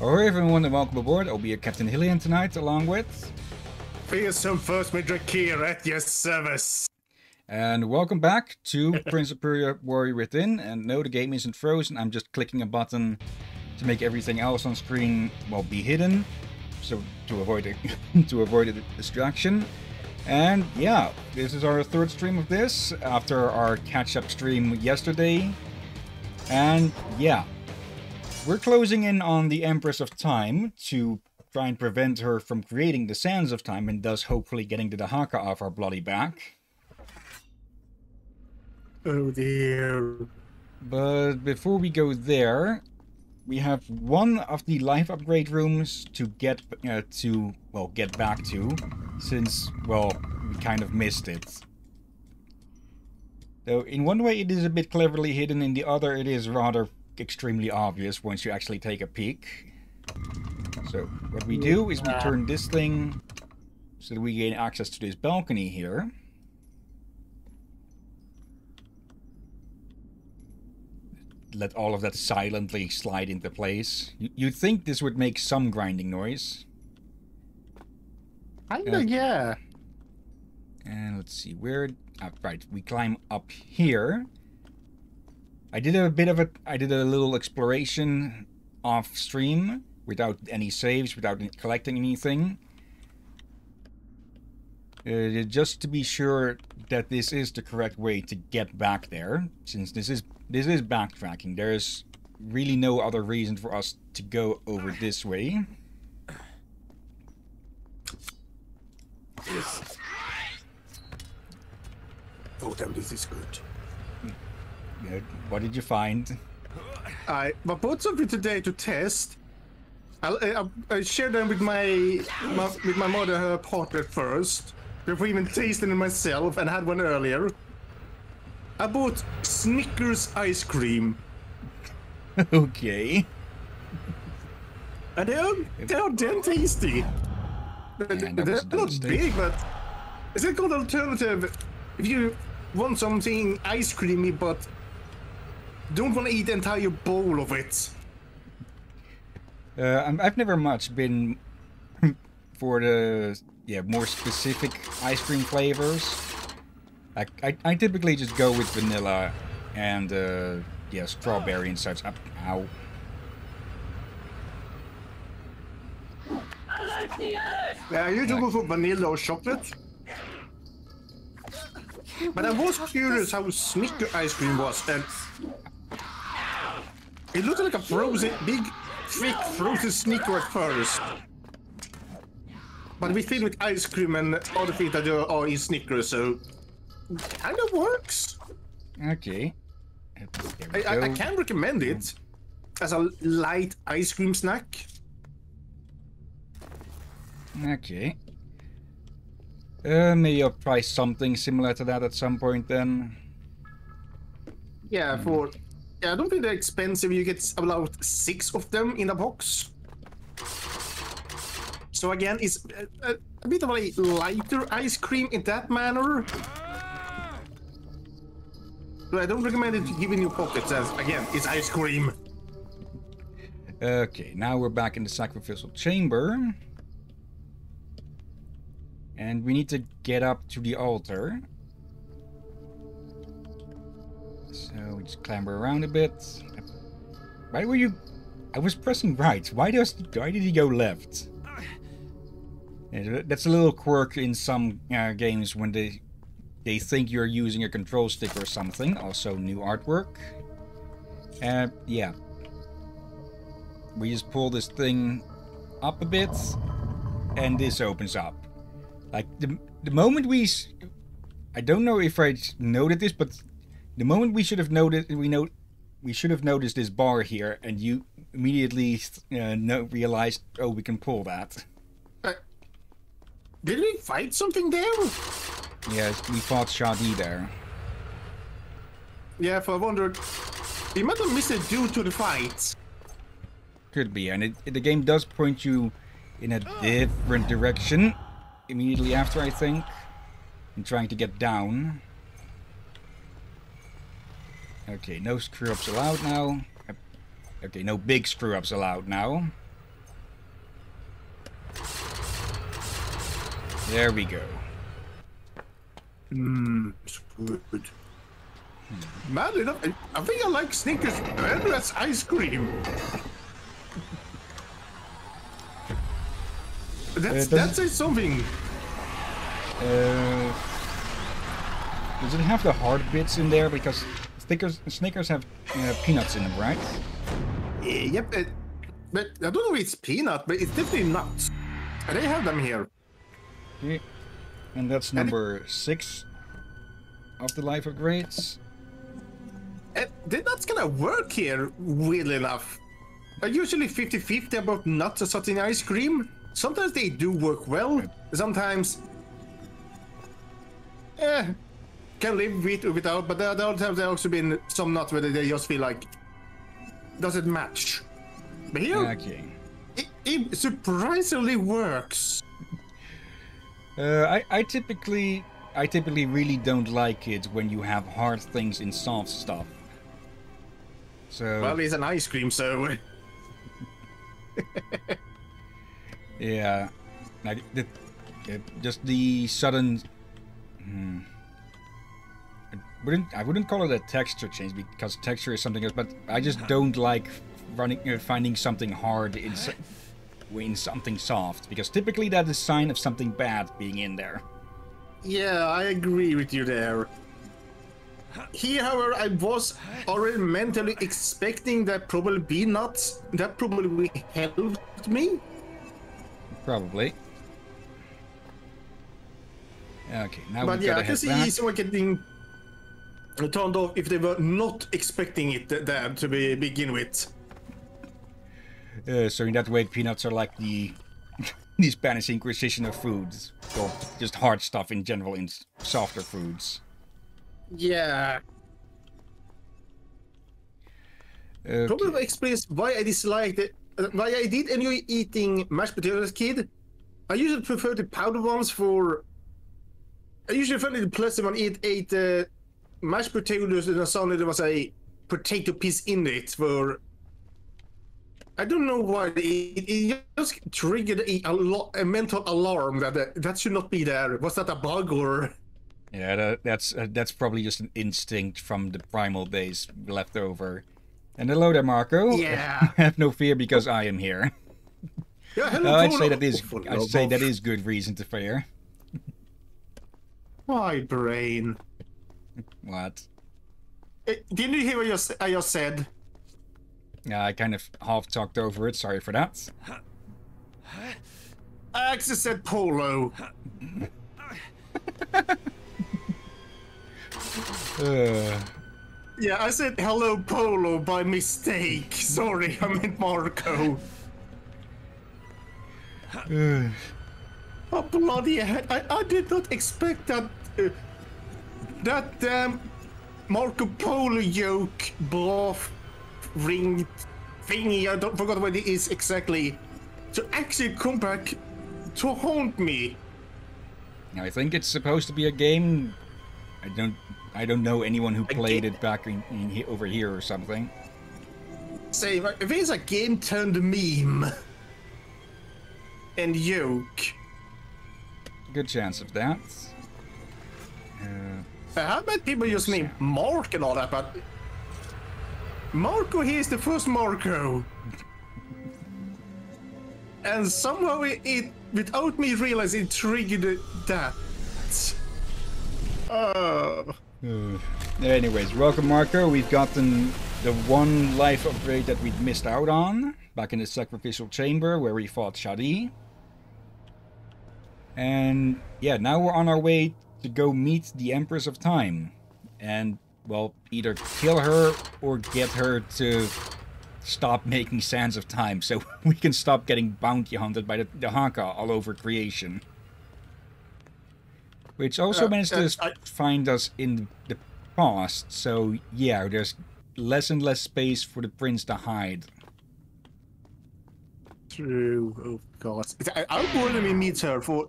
Alright everyone and welcome aboard. I'll be your Captain Hillyan tonight along with... Fearsome First Mate Drakir at your service. And welcome back to Prince of Persia Warrior Within. And no, the game isn't frozen. I'm just clicking a button to make everything else on screen, well, be hidden. So to avoid a, to avoid a distraction. And yeah, this is our third stream of this after our catch-up stream yesterday. And yeah, we're closing in on the Empress of Time to try and prevent her from creating the Sands of Time and thus hopefully getting the Dahaka off our bloody back. Oh dear. But before we go there, we have one of the life upgrade rooms to get uh, to, well, get back to, since, well, we kind of missed it. Though in one way it is a bit cleverly hidden, in the other it is rather extremely obvious once you actually take a peek. So what we do is we turn this thing so that we gain access to this balcony here. Let all of that silently slide into place. You'd think this would make some grinding noise. Kinda, uh, yeah. And let's see, where... Ah, right, we climb up here. I did a bit of a... I did a little exploration off stream without any saves, without collecting anything. Uh, just to be sure that this is the correct way to get back there, since this is this is backtracking. There's really no other reason for us to go over this way. Oh, damn, this is good. Good. What did you find? I bought something today to test. I, uh, I, I shared them with my, my with my mother her partner first before even tasting it myself and had one earlier. I bought Snickers ice cream. okay. And they're, they're damn tasty. they're not big, but it's a good alternative if you want something ice creamy but don't want to eat the entire bowl of it. Uh, I've never much been for the yeah more specific ice cream flavors. I, I, I typically just go with vanilla and uh, yeah strawberry and such. Ow. Yeah, I usually go for vanilla or chocolate. But I was curious how Snicker ice cream was, and it looked like a frozen, big, thick frozen Snicker at first. But we filled with ice cream and other things that are in Snickers, so kind of works. Okay. I, I, I, can recommend it as a light ice cream snack. Okay. Uh, maybe I'll try something similar to that at some point then. Yeah, for... Yeah, I don't think they're expensive. You get about six of them in a box. So again, it's a, a, bit of a lighter ice cream in that manner. But I don't recommend it giving you pockets as, again, it's ice cream. Okay, now we're back in the sacrificial chamber. And we need to get up to the altar. So we just clamber around a bit. Why were you... I was pressing right. Why, does, why did he go left? That's a little quirk in some uh, games when they they think you're using a control stick or something. Also new artwork. Uh, yeah. We just pull this thing up a bit and this opens up. Like the the moment we, I don't know if I noted this, but the moment we should have noted, we know, we should have noticed this bar here, and you immediately uh, no, realized, oh, we can pull that. Uh, did we fight something there? Yes, we fought Shahdee there. Yeah, for I wondered, we might have missed it due to the fight. Could be, and it, it, the game does point you in a different direction immediately after, I think. And trying to get down. Okay, no screw-ups allowed now. Okay, no big screw-ups allowed now. There we go. Mmm, it's good. Hmm. Mad enough, I, I think I like Snickers better as ice cream. That's, uh, that says something. Uh, does it have the hard bits in there? Because Snickers, Snickers have uh, peanuts in them, right? Eh, Yep, it, but I don't know if it's peanut, but it's definitely nuts. And They have them here. Yeah. And that's number six of the life upgrades. And they're not gonna work here, weirdly enough. I usually 50-50 about nuts or something ice cream. Sometimes they do work well. Sometimes, eh, can live with or without. But there, are times there have also been some nuts where they just feel like does it match. But here, Okay. it, it surprisingly works. Uh, I, I typically I typically really don't like it when you have hard things in soft stuff. So Well, it's an ice cream, so yeah, like the, the just the sudden. Hmm, wouldn't I wouldn't call it a texture change because texture is something else, but I just don't like running uh, finding something hard in s- in something soft because typically that is a sign of something bad being in there. Yeah, I agree with you there. Here, however, I was already mentally expecting that probably be nuts. That probably helped me. Probably. Okay, now But we yeah, gotta I can see someone getting turned off if they were not expecting it there to be, begin with. Uh, so in that way, peanuts are like the the Spanish Inquisition of foods, or just hard stuff in general in softer foods. Yeah, Okay. probably explains why I disliked it. uh, Why I did enjoy eating mashed potatoes as a kid. I usually prefer the powder ones for. I usually found it pleasant when I eat ate uh, mashed potatoes and suddenly there was a potato piece in it. For I don't know why it, it just triggered a, a, lo- a mental alarm that uh, that should not be there. Was that a bug or? Yeah, that, that's uh, that's probably just an instinct from the primal days left over. And hello there, Marco. Yeah. Have no fear because I am here. Yeah, hello, Uh, I'd say that is I'd say that both. is good reason to fear. My brain. What? Eh, Didn't you hear what you I just said? Yeah, I kind of half talked over it. Sorry for that. I actually said polo. Uh, Yeah, I said hello polo by mistake. Sorry, I meant Marco. uh, Oh bloody heck! I, I did not expect that. Uh, that damn Marco Polo yoke bluff ring thingy. I don't forgot what it is exactly. To actually come back to haunt me. I think it's supposed to be a game. I don't. I don't know anyone who played it back in, in over here or something. Say, if it's a game turned meme and yoke. Good chance of that. Uh, Uh, How about people just name Mark and all that, but Marco here is the first Marco. And somehow it, it without me realizing, it triggered that. Oh. uh, anyways, welcome, Marco. We've gotten the one life upgrade that we'd missed out on back in the sacrificial chamber where we fought Shahdee. And yeah, now we're on our way to go meet the Empress of Time. And, well, either kill her or get her to stop making sands of time so we can stop getting bounty hunted by the, the Dahaka all over creation. Which also Uh, managed uh, to I- find us in the past, so yeah, there's less and less space for the prince to hide. True. Oh god. I, I wouldn't even meet her for.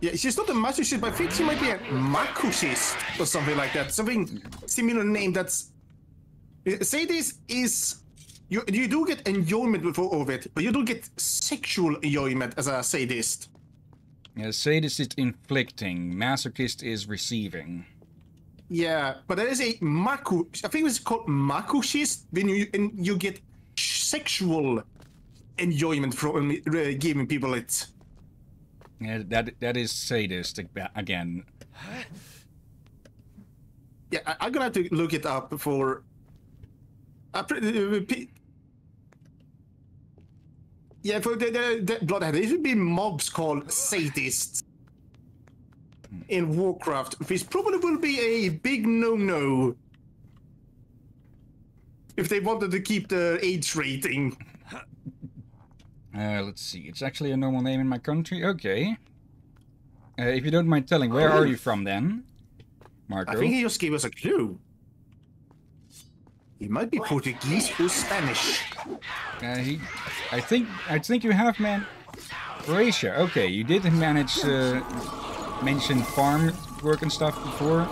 Yeah, she's not a masochist, but I think she might be a makushist or something like that. Something similar name that's. Say this is you you do get enjoyment for of it, but you don't get sexual enjoyment as a sadist. Yeah, sadist is inflicting, masochist is receiving. Yeah, but there is a maku. I think it's called makushist when you and you get sexual enjoyment from uh, giving people it. Yeah, that that is sadist ag- again. Yeah, I, I'm gonna have to look it up for. Uh, pre- uh, yeah, for the, the, the Bloodhead, there should be mobs called sadists in Warcraft, which probably will be a big no-no if they wanted to keep the age rating. Uh, let's see. It's actually a normal name in my country. Okay. Uh, if you don't mind telling, where are you from then, Marco? I think he just gave us a clue. He might be Portuguese or Spanish. Uh, he, I think, I think you have man, Croatia. Okay, you did manage uh, mention farm work and stuff before,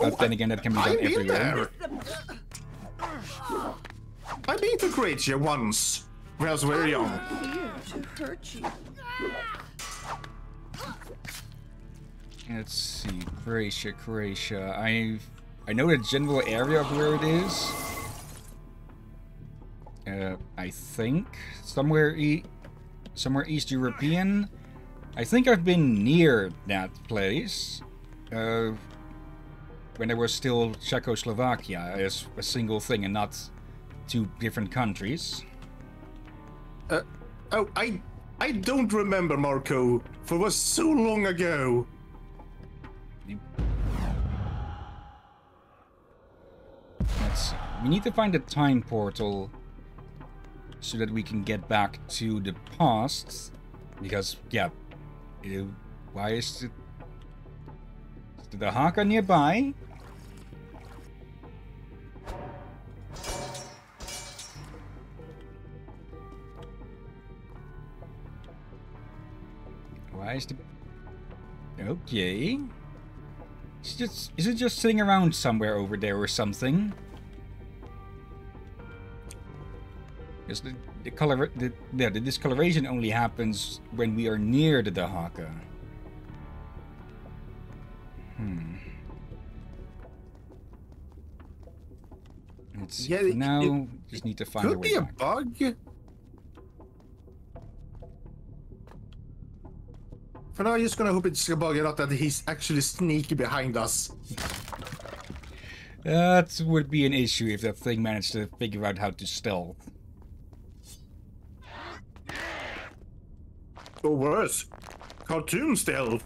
but Oh, then again, that can be done I've been everywhere. there. I've been to Croatia once when I was very young. here to hurt you. Let's see, Croatia, Croatia. I, I know the general area of where it is. Uh, I think somewhere e, somewhere East European. I think I've been near that place. Uh, when there was still Czechoslovakia as a single thing and not two different countries. Uh, oh, I I don't remember Marco, for it was so long ago. Let's see. We need to find a time portal so that we can get back to the past. Because, yeah, ew, why is it is the Dahaka nearby? Why is the okay? It's just is it just sitting around somewhere over there or something? Because the, the color the, yeah, the discoloration only happens when we are near the Dahaka. Hmm. Let's see. Yeah, now, it just need to find a Could way be a bug. For now, I'm just gonna hope it's a bug and not that he's actually sneaky behind us. That would be an issue if that thing managed to figure out how to stealth. Or worse, cartoon stealth.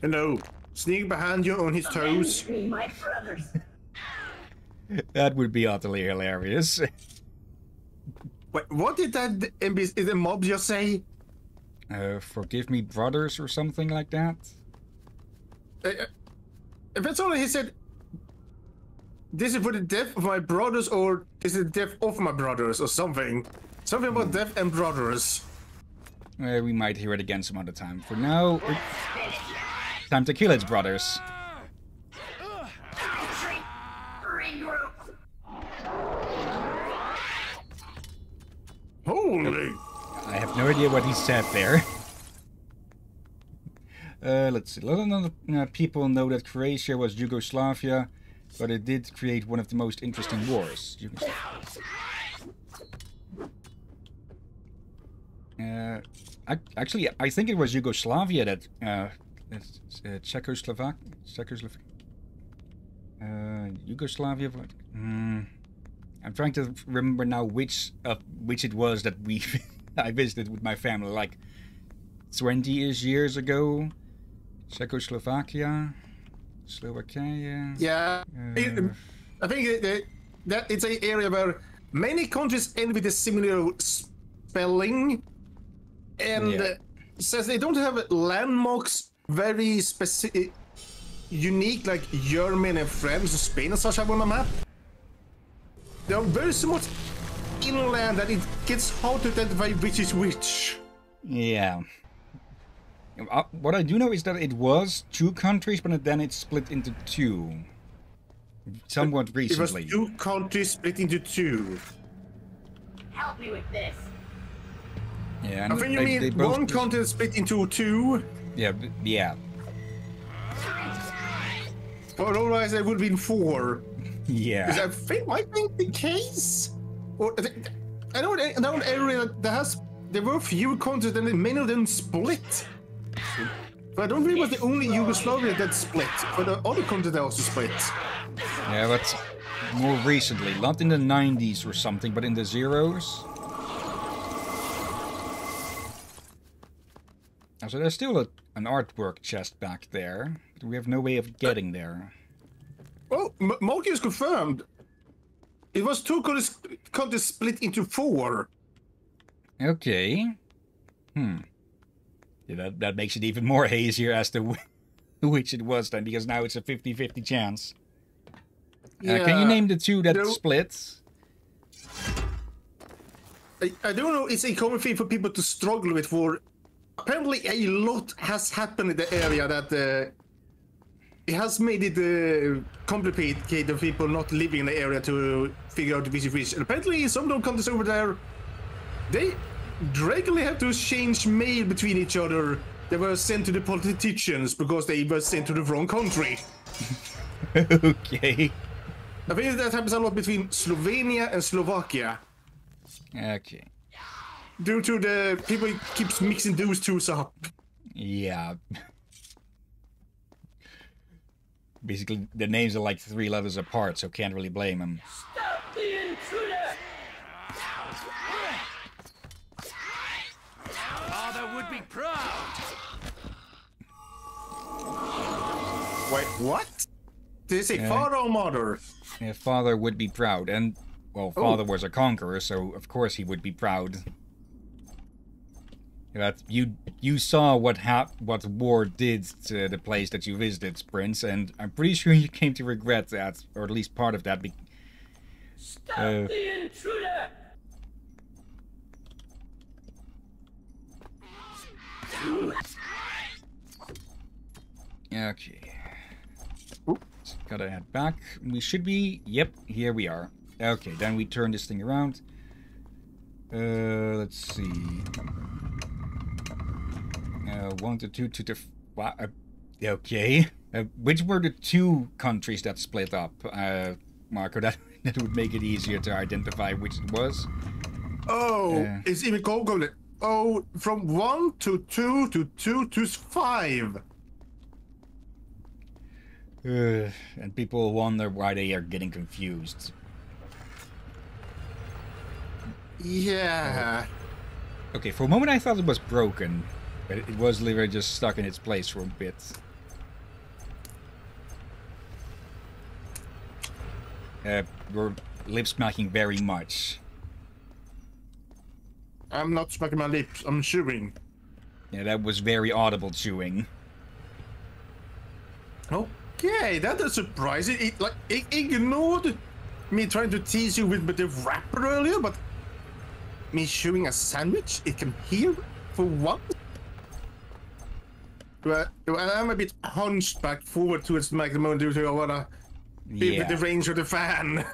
You know, sneak behind you on his toes. Me, my brothers. That would be utterly hilarious. Wait, what did that NPC, the mob just say? Uh, forgive me, brothers, or something like that. Uh, uh, if that's all he said, this is for the death of my brothers, or is it the death of my brothers, or something? Something about death and brothers. Uh, we might hear it again some other time. For now, it- time to kill its brothers. Holy! Have no idea what he said there. Uh, let's see. A lot of uh, people know that Croatia was Yugoslavia, but it did create one of the most interesting wars. Uh, actually, I think it was Yugoslavia that uh, uh, Czechoslovak, Czechoslovak, uh, Yugoslavia. Hmm. I'm trying to remember now which of which it was that we I visited with my family like 20ish years ago. Czechoslovakia, Slovakia. Yeah, it- Uh, I think it, it- that it's an area where many countries end with a similar spelling, and Yeah. uh, says they don't have landmarks very specific, unique like Germany and France or Spain and such have on the map. They are very much inland that it gets hard to identify which is which. Yeah. Uh, what I do know is that it was two countries, but then it split into two. Somewhat recently. It was recently. two countries split into two. help me with this. Yeah, I think you they- mean they both- one continent split into two, Yeah, b- yeah, but otherwise it would have been four. yeah. Is that think might be the case? Or I I know that that area that has there were fewer countries and many of them split. But I don't think it was the only Yugoslavia that split. But the other continents also split. Yeah, but more recently, not in the 90s or something, but in the zeros. Oh, So there's still a, an artwork chest back there, but we have no way of getting there. Oh, M- is confirmed. It was two continents continents split into four. Okay. Hmm. Yeah, that, that makes it even more hazier as to wh- which it was then, because now it's a 50-50 chance. Uh, can you name the two that No. split? I, I don't know. It's a common thing for people to struggle with. For apparently, a lot has happened in the area that uh, it has made it uh, complicated for people not living in the area to figure out which is which. And apparently, some the countries over there, they regularly have to exchange mail between each other. They were sent to the politicians because they were sent to the wrong country. okay. I think that happens a lot between Slovenia and Slovakia. Okay. Due to the people keeps mixing those two up. Yeah. Basically, the names are like three letters apart, so can't really blame him. Stop the intruder! Father would be proud. Wait, what? Did you say Yeah. father or mother? Yeah, father would be proud, and well, oh. father was a conqueror, so of course he would be proud. That you you saw what hap- what war did to the place that you visited, Prince, and I'm pretty sure you came to regret that, or at least part of that. Be- Stop Uh. the intruder! okay. Gotta head back. We should be. Yep, here we are. Okay, then we turn this thing around. Uh, let's see. Uh, one to two to the. Uh, okay. Uh, which were the two countries that split up, uh, Marco? That that would make it easier to identify which it was. Oh, Yeah. it's even called. Oh, from one to two to two to five. Uh, and people wonder why they are getting confused. Yeah. Okay, for a moment I thought it was broken, but it was literally just stuck in its place for a bit. Uh, you're lip smacking very much. I'm not smacking my lips. I'm chewing. Yeah, that was very audible chewing. Okay, that is surprising. It like it ignored me trying to tease you with the wrapper earlier, but me chewing a sandwich, it can hear for what? But I'm a bit hunched back forward towards the microphone due to I wanna be Yeah. with the range of the fan.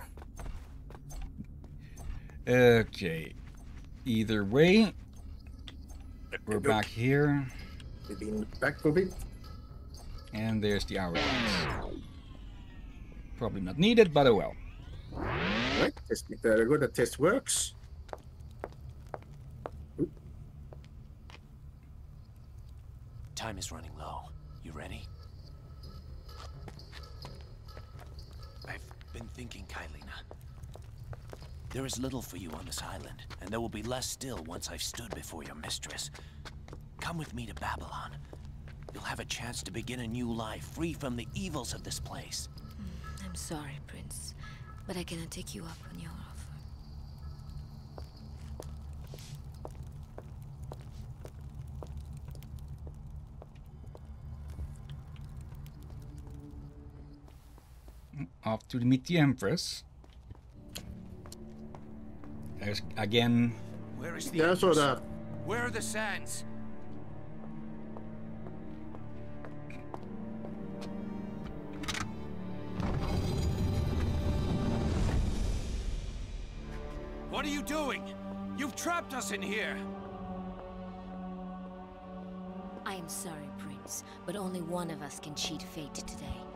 Okay. Either way, we're back here, We've been back for a bit. and there's the hourglass. Probably not needed, but oh well. Right, test. Very good. The test works. Time is running low. You ready? I've been thinking, Kaileena. There is little for you on this island, and there will be less still once I've stood before your mistress. Come with me to Babylon. You'll have a chance to begin a new life, free from the evils of this place. Hmm, I'm sorry, Prince, but I cannot take you up on your Off to meet the Empress. There's again. Where is the Yeah, I saw Empress? that. Where are the sands? What are you doing? You've trapped us in here! I am sorry, Prince, but only one of us can cheat fate today.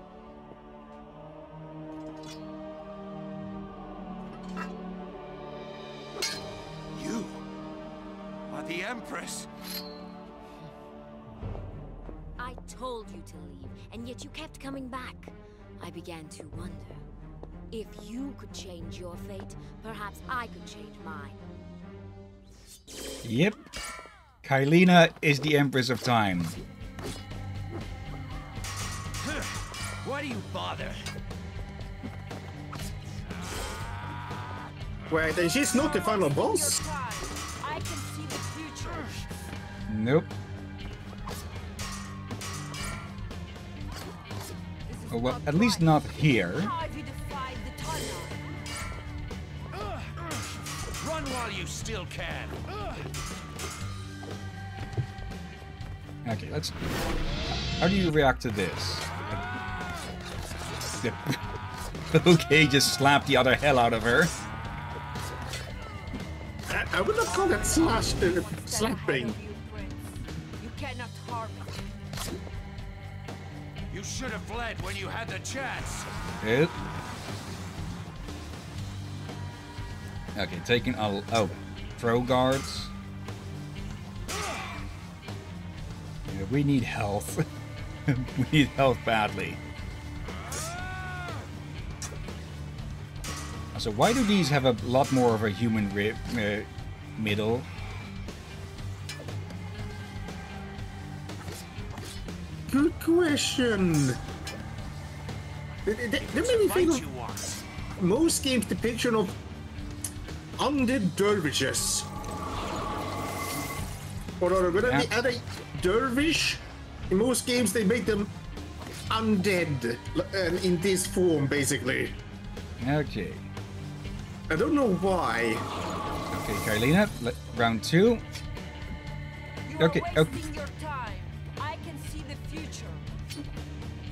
Empress! I told you to leave, and yet you kept coming back. I began to wonder. If you could change your fate, perhaps I could change mine. Yep. Kaileena is the Empress of Time. Why do you bother? Wait, and she's not the final boss? Nope. Oh, well, at least not here. Have you defied the tunnel? Run while you still can! Okay, let's. How do you react to this? Okay, just slap the other hell out of her. I, I would not call that slash uh, slapping. You should have fled when you had the chance! It. Okay, taking all. Oh, throw guards. Yeah, we need health. we need health badly. So why do these have a lot more of a human uh, middle? Good question. They, they, they made me think of most games' depiction of undead dervishes. Or, or whether they Yeah. add a dervish, in most games they make them undead and uh, in this form, basically. Okay. I don't know why. Okay, Carolina, round two. You Okay, are okay.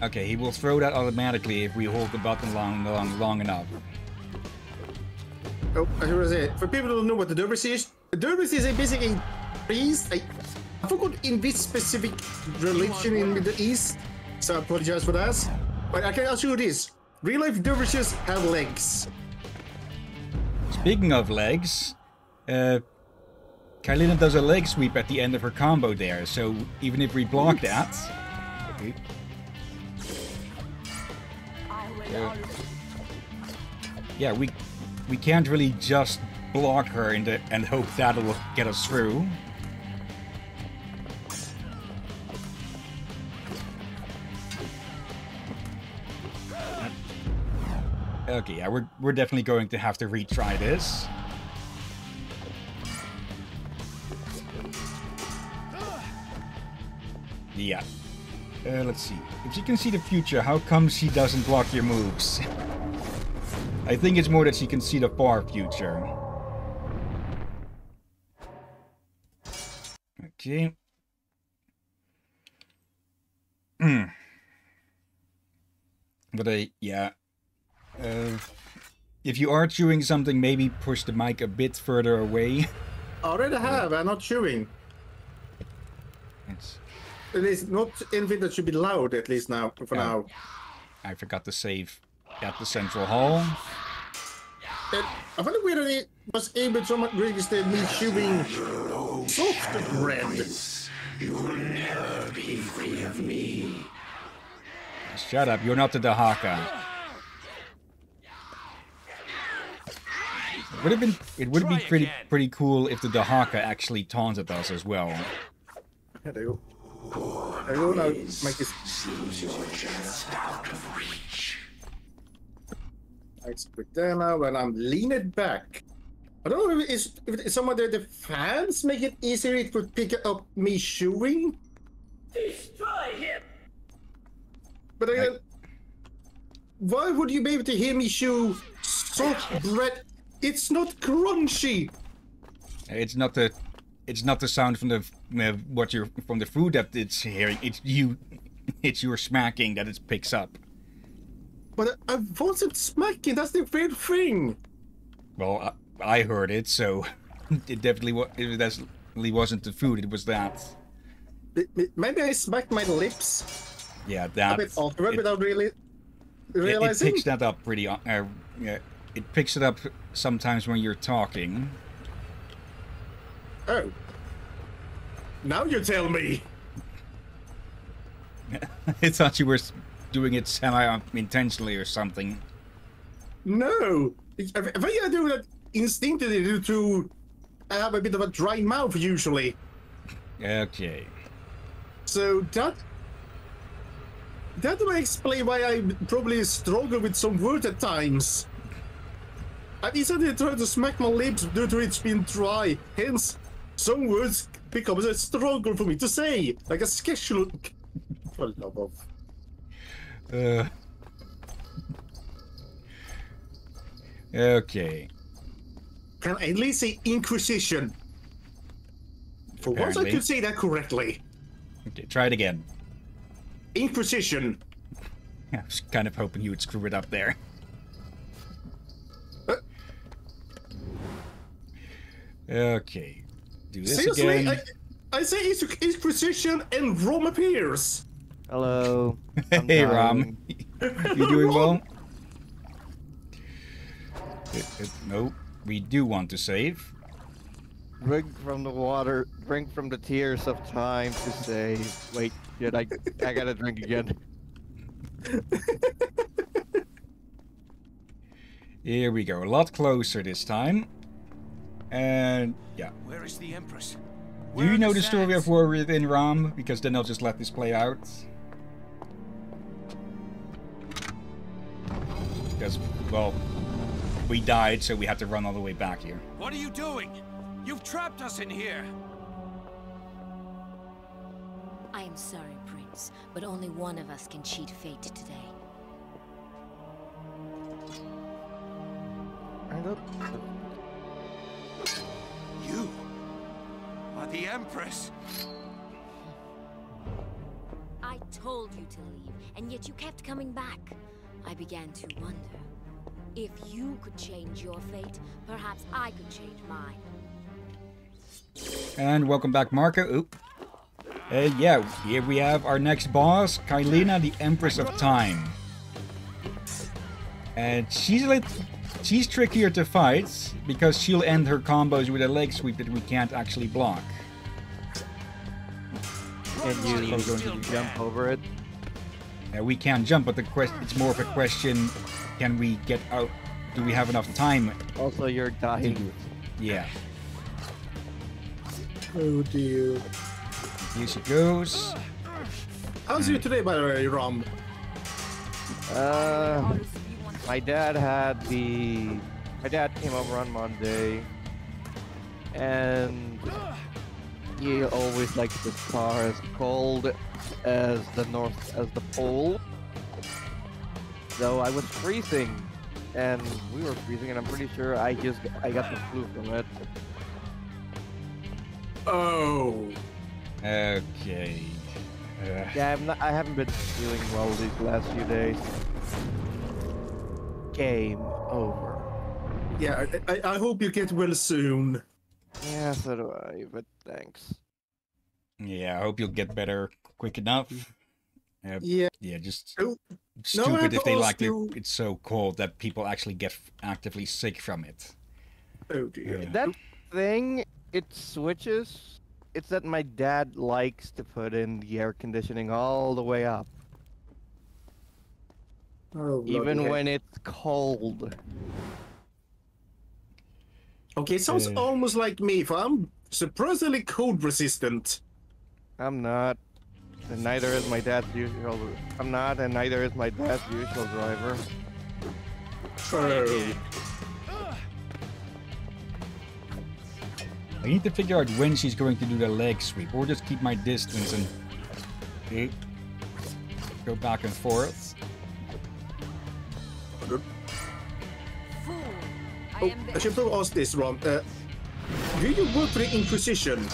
Okay, he will throw that automatically if we hold the button long, long, long enough. Oh, I was gonna for people who don't know what the dervish is, the dervish is a basically priest. I, I forgot in which specific religion in the Middle East, so I apologize for that. But I can assure you this: real life dervishes have legs. Speaking of legs, uh, Kaileena does a leg sweep at the end of her combo there, so even if we block that... Okay, Yeah. we we can't really just block her and, and hope that'll get us through. Okay, yeah, we're, we're definitely going to have to retry this. Yeah. Uh, let's see. If she can see the future, how come she doesn't block your moves? I think it's more that she can see the far future. Okay. Hmm. But I, yeah. Uh, if you are chewing something, maybe push the mic a bit further away. I already have. I'm not chewing. It's, It is not anything that should be loud, at least now. For Yeah. now. I forgot to save at the central hall. And I find it weird that it was able to somewhat register me chewing soft bread. You will never be free of me. Shut up, you're not the Dahaka. It would have been it would be pretty again. pretty cool if the Dahaka actually taunted us as well. There they go. There you go now. Make this. Let's put that now, and I'm leaning back. I don't know if it's, if it's some of the, the fans make it easier to pick up me chewing, Destroy him! but again, why would you be able to hear me shoe soft bread? It's not crunchy. It's not the it's not the sound from the what you're from the food that it's hearing. It's you it's your smacking that it picks up. But I wasn't smacking. That's the weird thing. Well, I, I heard it, so it definitely wa- it definitely wasn't the food. It was that. Maybe I smacked my lips Yeah, that. a bit afterward it- without really it, it picks that up pretty. Uh, yeah, it picks it up sometimes when you're talking. Oh. Now you tell me. I thought you were doing it semi-intentionally or something. No. I think I do that instinctively to I have a bit of a dry mouth usually. Okay. So that that will explain why I probably struggle with some words at times. I decided to try to smack my lips due to it being dry. Hence, some words become a struggle for me to say, like a schedule. For love of. Uh. Okay. Can I at least say Inquisition? For once, I could say that correctly. Okay, try it again. Inquisition. I was kind of hoping you would screw it up there. Uh. Okay. Do this Seriously, again. I, I say Inqu- Inquisition and Rome appears. Hello. I'm Hey, dying. Ram. you doing well? It- it- uh, uh, no, we do want to save. Drink from the water. Drink from the tears of time to save. Wait, did I? I gotta drink again. Here we go. A lot closer this time. And yeah. Where is the Empress? Do you know the story of War Within Ram? Because then I'll just let this play out. Because, well, we died, so we had to run all the way back here. What are you doing? You've trapped us in here. I am sorry, Prince, but only one of us can cheat fate today. I don't. You are the Empress. I told you to leave, and yet you kept coming back. I began to wonder. If you could change your fate, perhaps I could change mine. And welcome back, Marco. Oop. Uh, yeah, here we have our next boss, Kaileena, the Empress of Time. And she's like, she's trickier to fight because she'll end her combos with a leg sweep that we can't actually block. Can you jump over it? Uh, we can jump, but the question it's more of a question: Can we get out? Do we have enough time? Also, you're dying. Yeah. Oh dear. Here she goes. How's you today, by the way, Rom? Uh, my dad had the. My dad came over on Monday, and he always likes the car as cold as the north as the pole. So I was freezing, and we were freezing, and I'm pretty sure I just I got the flu from it. Oh. Okay. Uh, Yeah, I'm not, I haven't been feeling well these last few days. Game over. Yeah, I, I, I hope you get well soon. Yeah, so do I, but thanks. yeah. I hope you'll get better quick enough. Uh, Yeah. yeah. Just Oh, stupid have if they like it. you- It's so cold that people actually get actively sick from it. Oh dear. Yeah. That thing, it switches. It's that my dad likes to put in the air conditioning all the way up, Oh, even bloody when it's cold. Okay, it sounds Uh. almost like me, for I'm surprisingly cold resistant. I'm not. And neither is my dad's usual. I'm not, and neither is my dad's usual driver. Oh. I need to figure out when she's going to do the leg sweep, or just keep my distance and eh, go back and forth. Oh, am I should probably ask this, Rom. Uh, do you work for the Inquisition?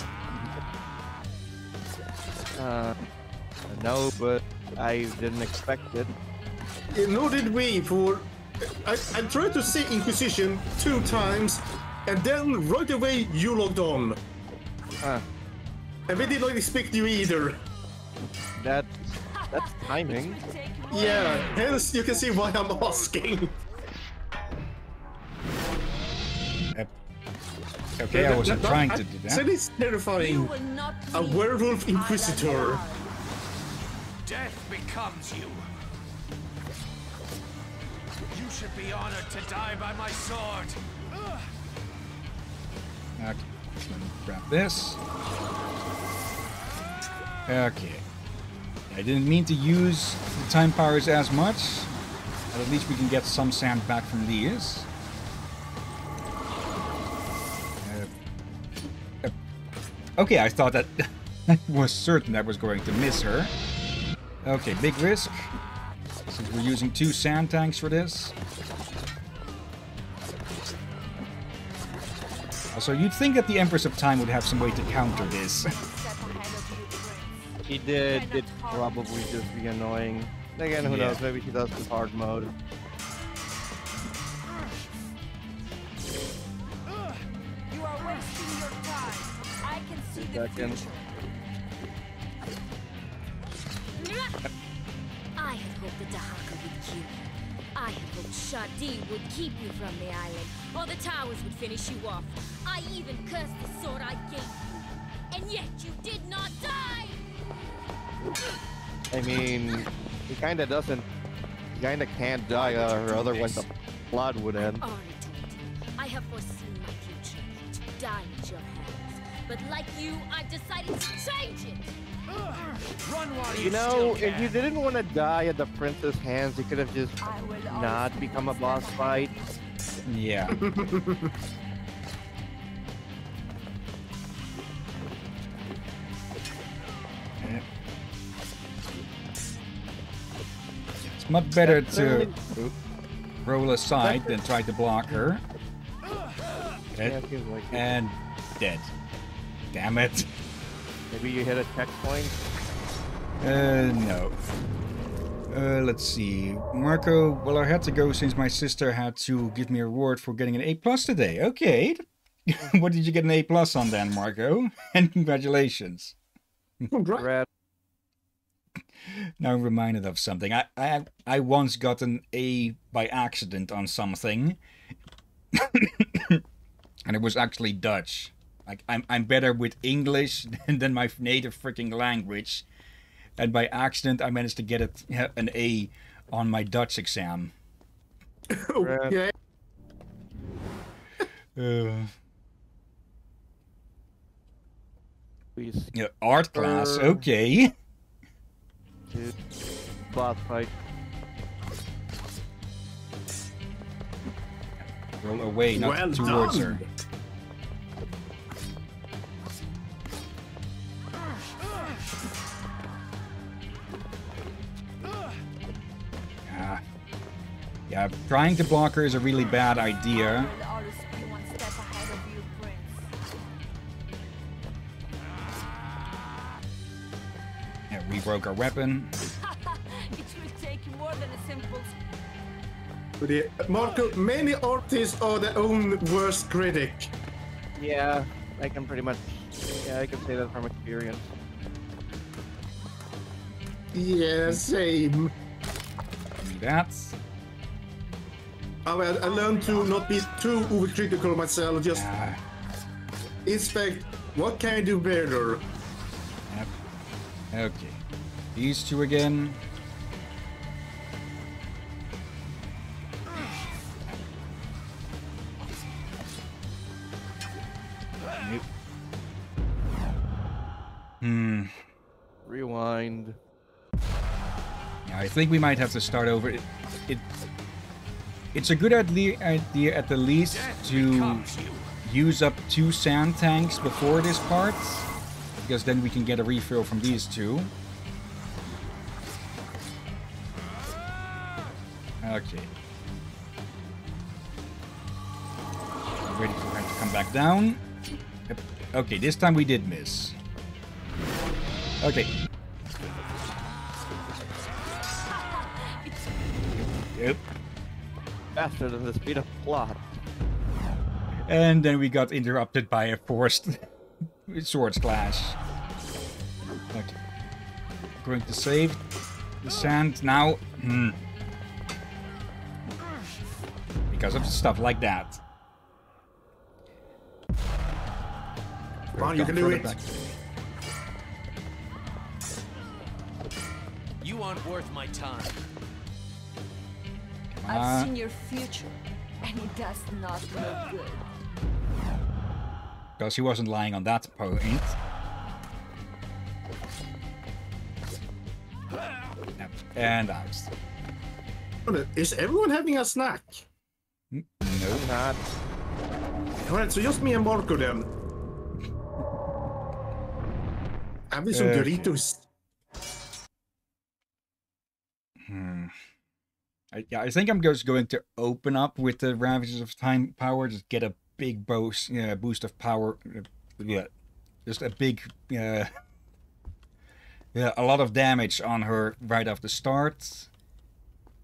Uh, no, but I didn't expect it. Uh, Nor did we, for... I, I tried to say Inquisition two times, and then right away you logged on. Huh. And we did not expect you either. That that's timing. Yeah, hence you can see why I'm asking. Okay, I wasn't trying to do So that. it's terrifying. will not A werewolf inquisitor. Death becomes you. You should be honored to die by my sword. Okay, let me grab this. Okay. I didn't mean to use the time powers as much, but at least we can get some sand back from these. Okay, I thought that I was certain I was going to miss her. Okay, big risk. Since we're using two sand tanks for this. Also, you'd think that the Empress of Time would have some way to counter this. He did. It probably just be annoying. Again, who Yeah. knows? Maybe he does this hard mode. I can see Second. I had hoped that Dahaka would kill you. I had hoped Shahdee would keep you from the island, or the towers would finish you off. I even cursed the sword I gave you. And yet you did not die! I mean, he kind of doesn't. He kind of can't die, uh, or otherwise the blood would end. Already I have foreseen my future to die at your hands. But like you, I've decided to change it! Run while you, You know, still if you didn't want to die at the prince's hands, you could have just not become a boss fight. Yeah. It's much better to roll aside than try to block her. Yeah, it seems like. And dead. Damn it. maybe you hit a checkpoint. Uh, no. Uh, let's see. Marco, well, I had to go since my sister had to give me a reward for getting an A plus today. Okay. what did you get an A plus on then, Marco? And congratulations. Right. Now I'm reminded of something. I, I, I once got an A by accident on something. and it was actually Dutch. Like, I'm, I'm better with English than than my native freaking language. And by accident, I managed to get it, an A on my Dutch exam. Okay. Uh, Please. yeah, art class, Uh. okay. Dude. Boss fight. Roll away, not Well towards her. done. Yeah. Yeah, trying to block her is a really bad idea. will always be one step ahead of you, Prince. Yeah, we broke our weapon. it will take more than a simple But yeah, Marco, many artists are their own worst critic. Yeah, I can pretty much. Yeah, I can say that from experience. Yeah, same. Give me that. I, I I learned to not be too overcritical of myself. Just Ah, inspect what can I do better. yep. Okay. These two again. Nope. Hmm. Rewind. Yeah, I think we might have to start over. It, it it's a good idea, at the least to use up two sand tanks before this part, because then we can get a refill from these two. Okay. Ready for him to come back down. Yep. Okay, this time we did miss. Okay. Yep. Faster than the speed of plot. And then we got interrupted by a forced swords clash. Okay. Going to save the sand now. Hmm. Because of stuff like that. Come on, you can do it. back. You aren't worth my time. Uh, I've seen your future, and it does not look good. Because he wasn't lying on that point. Yep, And out. Is everyone having a snack? No. Not. Alright, so just me and Marco then. Having some Okay. Doritos. Hmm. I, yeah, I think I'm just going to open up with the Ravages of Time power, just get a big boost, yeah, boost of power. uh, Yeah, just a big, uh, yeah, a lot of damage on her right off the start.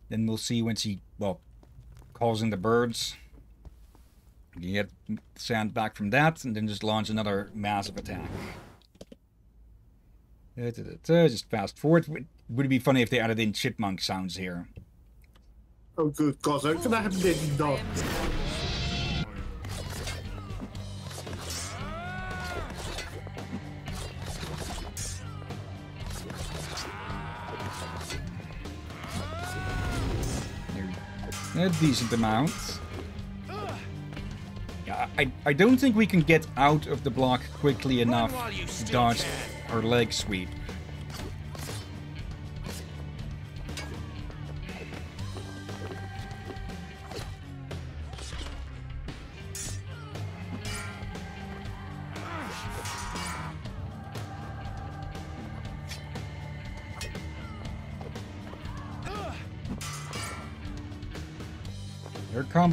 Then we'll see when she, well, calls in the birds. You get sand back from that, and then just launch another massive attack. Just fast forward. Would it be funny if they added in chipmunk sounds here? Oh, good God. I could have did I not. am strong. There- A decent amount. Yeah, I, I don't think we can get out of the block quickly enough to dodge can. her leg sweep.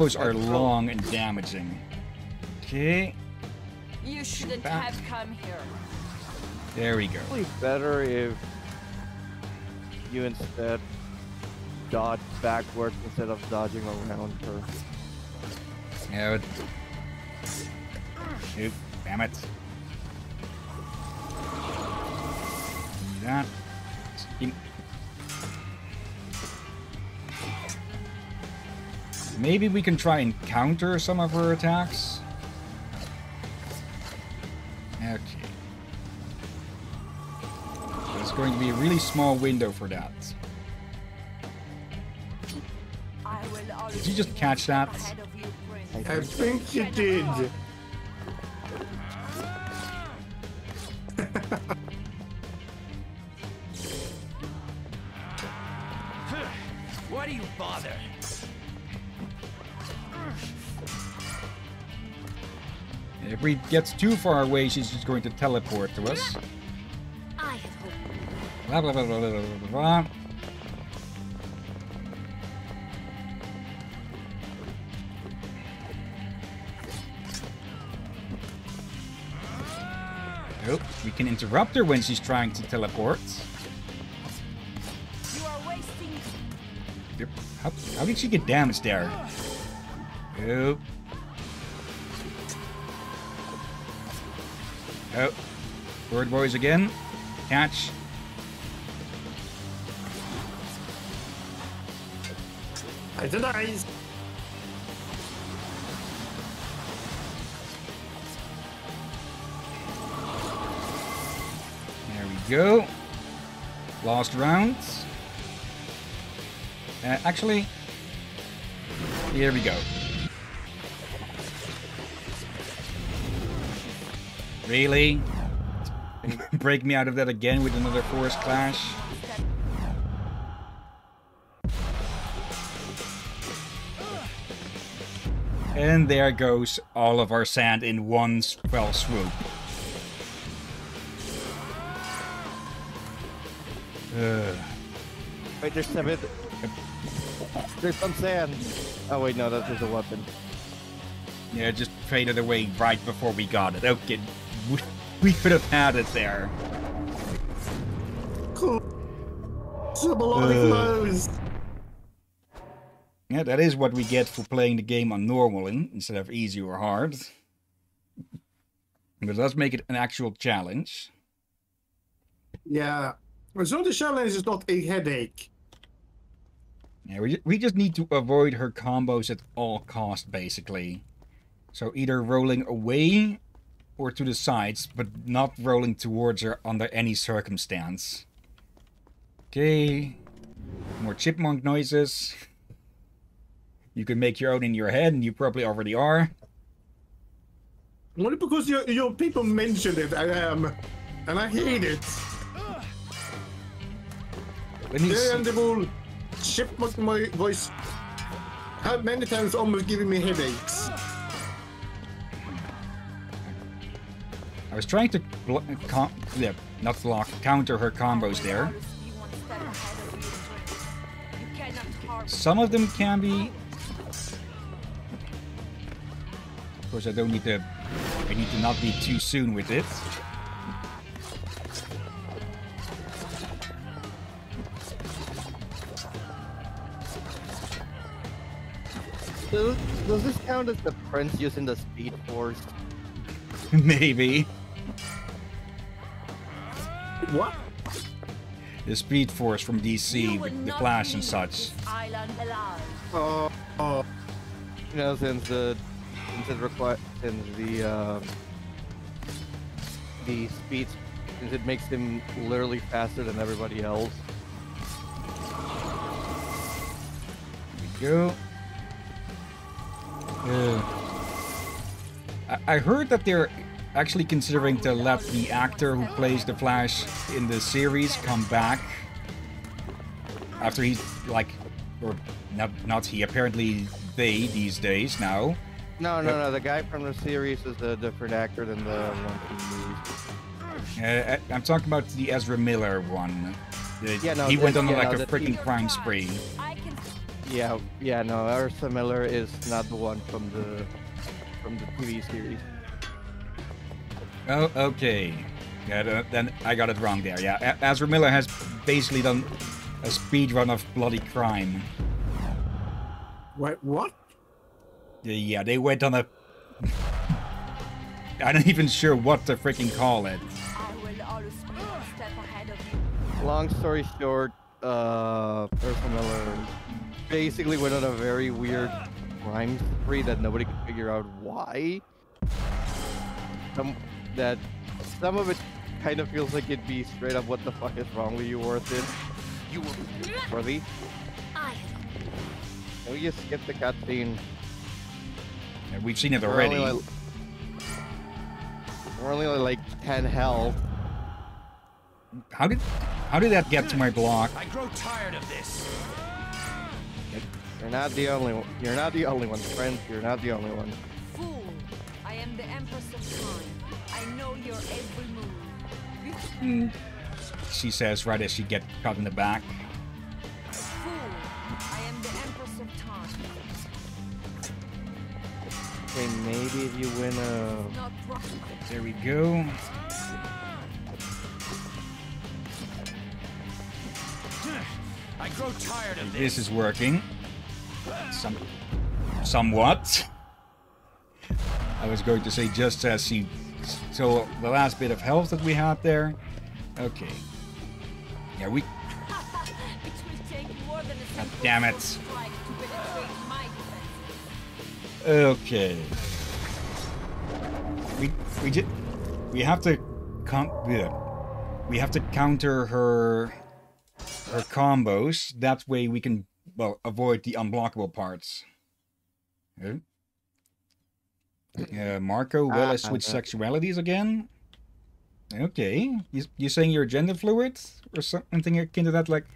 Combos are long and damaging. Okay, You shouldn't back. have come here. there we go. Probably better if you instead dodge backwards instead of dodging around her. Yeah, but... Shoot, damn it. Do that. Maybe we can try and counter some of her attacks. Okay. There's going to be a really small window for that. I will always Did you just catch that? ahead of you, Prince. I think you did. If we get too far away, she's just going to teleport to us. I had hoped. Blah blah blah blah blah blah blah. Nope, we can interrupt her when she's trying to teleport. You are wasting Yep. How, how did she get damaged there? Nope. Bird boys again. Catch. I did eyes. There we go. Last round. Uh, actually, here we go. Really? Break me out of that again with another force clash? And there goes all of our sand in one fell swoop. Ugh. Wait, there's seven. There's some sand. Oh wait, no, that's just a weapon. Yeah, it just faded away right before we got it. Okay, we, could have had it there. Cool. Uh. Yeah, that is what we get for playing the game on normal instead of easy or hard. But let's make it an actual challenge. Yeah. So the challenge is not a headache. Yeah, we, we just need to avoid her combos at all costs, basically. So either rolling away or to the sides, but not rolling towards her under any circumstance. Okay. More chipmunk noises. You can make your own in your head, and you probably already are. Only because your, your people mentioned it, I am. And I hate it. Let me The and the bull chipmunk my voice had many times almost giving me headaches. I was trying to yeah, not block, counter her combos there. Always be one step ahead of you. You cannot harm Some of them can be. Of course, I don't need to. I need to not be too soon with it. Does, does this count as the prince using the speed force? Maybe What? the Speed Force from DC with the not Flash and such. this Island alive. Oh, oh. You know, since the since it require since the um, the speed since it makes him literally faster than everybody else. Go. Uh, I, I heard that they're actually considering to let the actor who plays the Flash in the series come back after he's like, or not not he apparently they these days now. No, no, no. The guy from the series is a different actor than the one from the. Uh, I- I'm talking about the Ezra Miller one. The- Yeah, no, he went on yeah, like no, a the- freaking crime spree. Yeah, yeah. No, Ezra Miller is not the one from the from the TV series. Oh, okay. Yeah, then I got it wrong there. Yeah, Ezra Miller has basically done a speed run of bloody crime. Wait, what? Yeah, Yeah, they went on a. I'm not even sure what to freaking call it. I will always be one step ahead of you. Long story short, uh, Ezra Miller basically went on a very weird crime spree that nobody could figure out why. Some that some of it kind of feels like it'd be straight up, what the fuck is wrong with you, Worthit? You will Worthy? I Can we just skip the cutscene? Yeah, We've seen it We're already. only like, we're only like 10 health. How did how did that get to my block? I grow tired of this. You're not the only one. You're not the only one, friend. You're not the only one. Fool! I am the Empress of Time. I know your every move. Hmm. She says right as she gets cut in the back. Fool! I am the Empress of Time. Okay, maybe if you win uh, a. There we go. Ah! I grow tired of This this. is working. Some, somewhat. I was going to say just as she. So the last bit of health that we had there. Okay. Yeah, we. God damn it. Okay. We we did. We have to yeah. We have to counter her her combos. That way we can well avoid the unblockable parts. Yeah. Uh, Marco, will I Ah, switch okay. sexualities again? Okay, you you saying you're gender fluid or something akin to that? Like,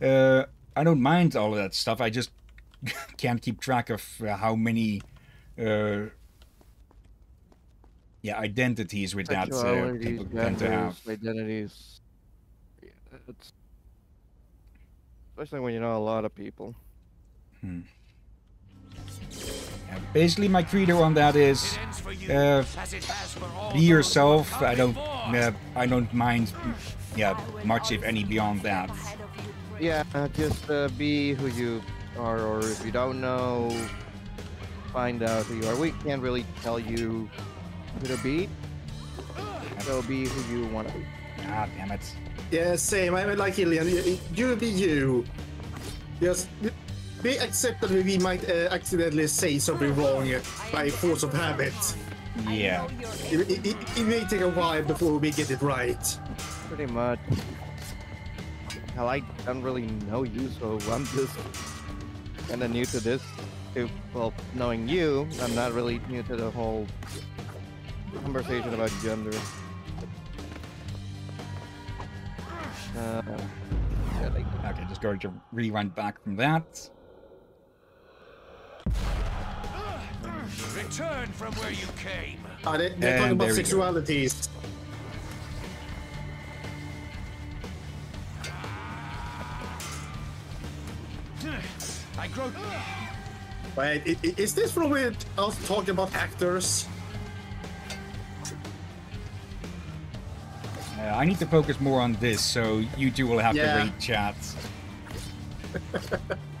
uh, I don't mind all of that stuff. I just can't keep track of uh, how many, uh, yeah, identities with that uh, people tend to have. identities. Yeah, especially when you know a lot of people. Yeah, basically, my credo on that is It ends for you uh, as it has for all be yourself. I don't, uh, I don't mind, yeah, much if any beyond that. step ahead of you, Prince. Yeah, uh, just uh, be who you are, or if you don't know, find out who you are. We can't really tell you who to be. So be who you want to be. Ah, damn it. Yeah, same. I mean, like Hillyan, you, you be you. Just be accept that we might uh, accidentally say something wrong by force of habit. Yeah. It, it, it, it may take a while before we get it right. Pretty much. Hell, I don't really know you, so I'm just kind of new to this. To, well, knowing you, I'm not really new to the whole conversation about gender. Uh, Okay, just going to rerun back from that. Return from where you came. Uh, they, they're talking about there we go. sexualities. I grow. Wait, i- i- is this from it us talking about actors? Uh, I need to focus more on this, so you two will have Yeah. to read chat.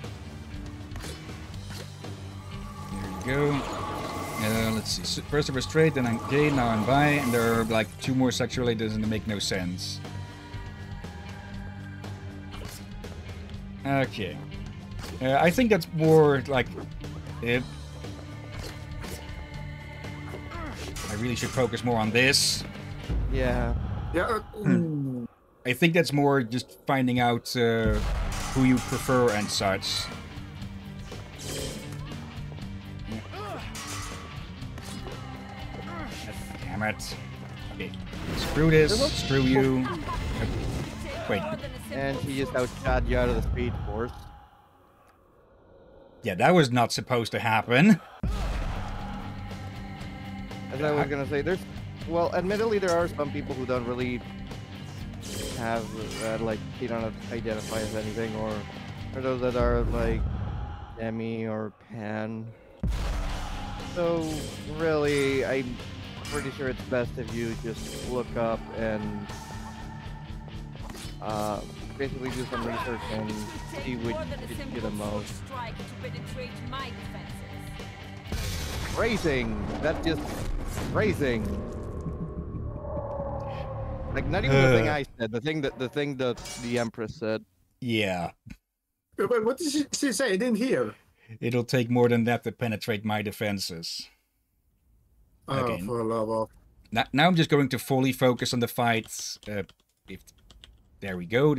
there go. Uh, let's see. First I was straight, then I'm gay, now I'm bi, and there are like two more sexual ladies and they make no sense. Okay. Uh, I think that's more like. it. I really should focus more on this. yeah. Yeah. uh, Hmm. ooh. I think that's more just finding out uh, who you prefer and such. Damn it. Okay. Screw this. Screw you. Wait. And he just outshot you out of the speed force. Yeah, that was not supposed to happen. As I was gonna say, there's, well, admittedly, there are some people who don't really have, uh, like, they don't identify as anything, or, or those that are like demi or pan. So really, I'm pretty sure it's best if you just look up and uh, basically do some research and see which fits you the most. Strike to penetrate my defenses. Racing! That's just racing. Like not even the thing Uh. I said, the thing that the thing that the Empress said. Yeah. But what did she, she say? I didn't hear. It'll take more than that to penetrate my defenses. Oh, for love of. Now, now I'm just going to fully focus on the fights. Uh, if there we go.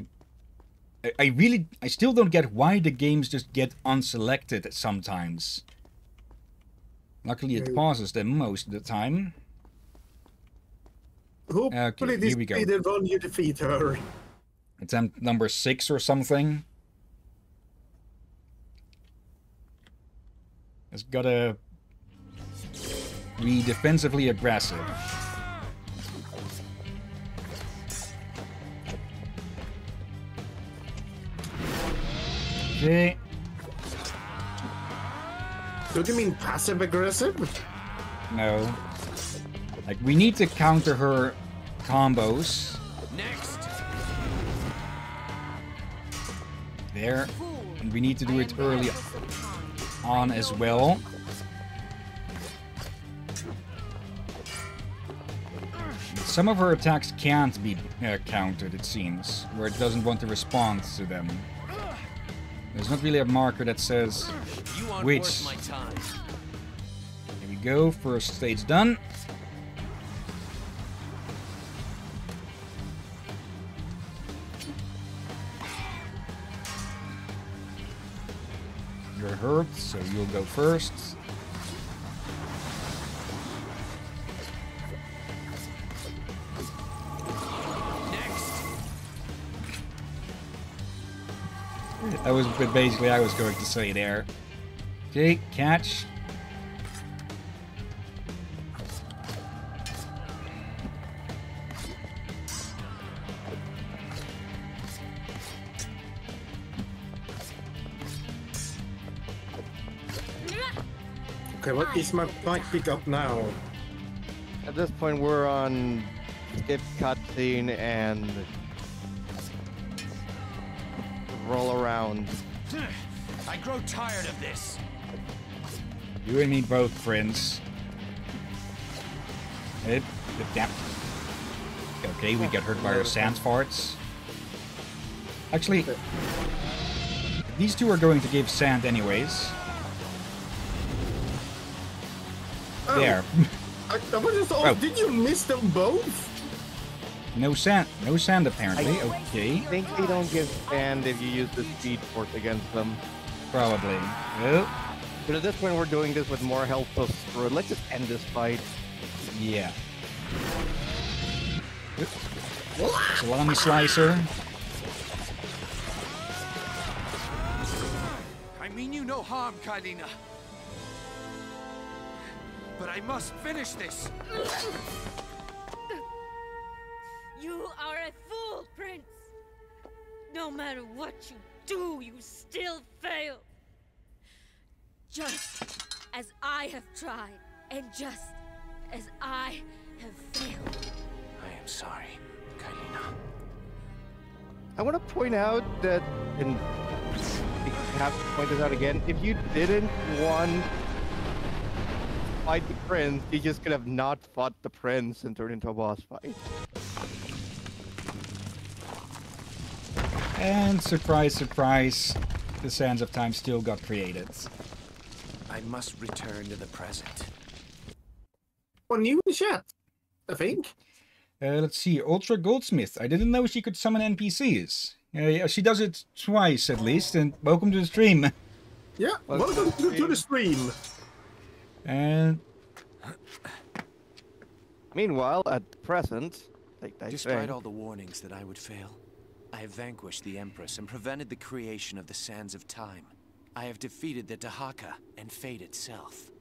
I, I really, I still don't get why the games just get unselected sometimes. Luckily, it pauses them most of the time. Hopefully, Okay, this here we go. the run you defeat her. Attempt number six or something. It's gotta be defensively aggressive. Okay. Don't you mean passive aggressive? No. Like, we need to counter her combos. Next. There. And we need to do it early Empress of Time. on as well. Some of her attacks can't be uh, countered, it seems, where it doesn't want to respond to them. There's not really a marker that says, Which- worth my time. here we go, first stage done. You're hurt, so you'll go first. Was what basically I was going to say there. Okay, catch. Okay, what is my bike pick up now? At this point, we're on skip cutscene and around. I I grow tired of this. You and me both, friends. It, yep. Okay, we get hurt by our sand farts. Actually, these two are going to give sand anyways. Oh, There. I, I was just Oh. oh. Did you miss them both? No sand. No sand apparently. Okay. I think they don't give sand if you use the speed force against them. Probably. Well, But at this point, we're doing this with more health, so screw it. Let's just end this fight. yeah. Salami slicer. I mean you no harm, Kaileena. But I must finish this. No matter what you do, you still fail! Just as I have tried, and just as I have failed. I am sorry, Kaileena. I want to point out that, and have to point this out again, if you didn't want to fight the prince, you just could have not fought the prince and turned into a boss fight. And surprise, surprise, the Sands of Time still got created. I must return to the present. Well, new in chat, I think. Uh, let's see, Ultra Goldsmith. I didn't know she could summon NPCs. Uh, yeah, she does it twice at least, and welcome to the stream. Yeah, Well, welcome to, to the stream. And Meanwhile, at present, like I Despite say, all the warnings that I would fail, I have vanquished the Empress and prevented the creation of the Sands of Time. I have defeated the Dahaka and fate itself.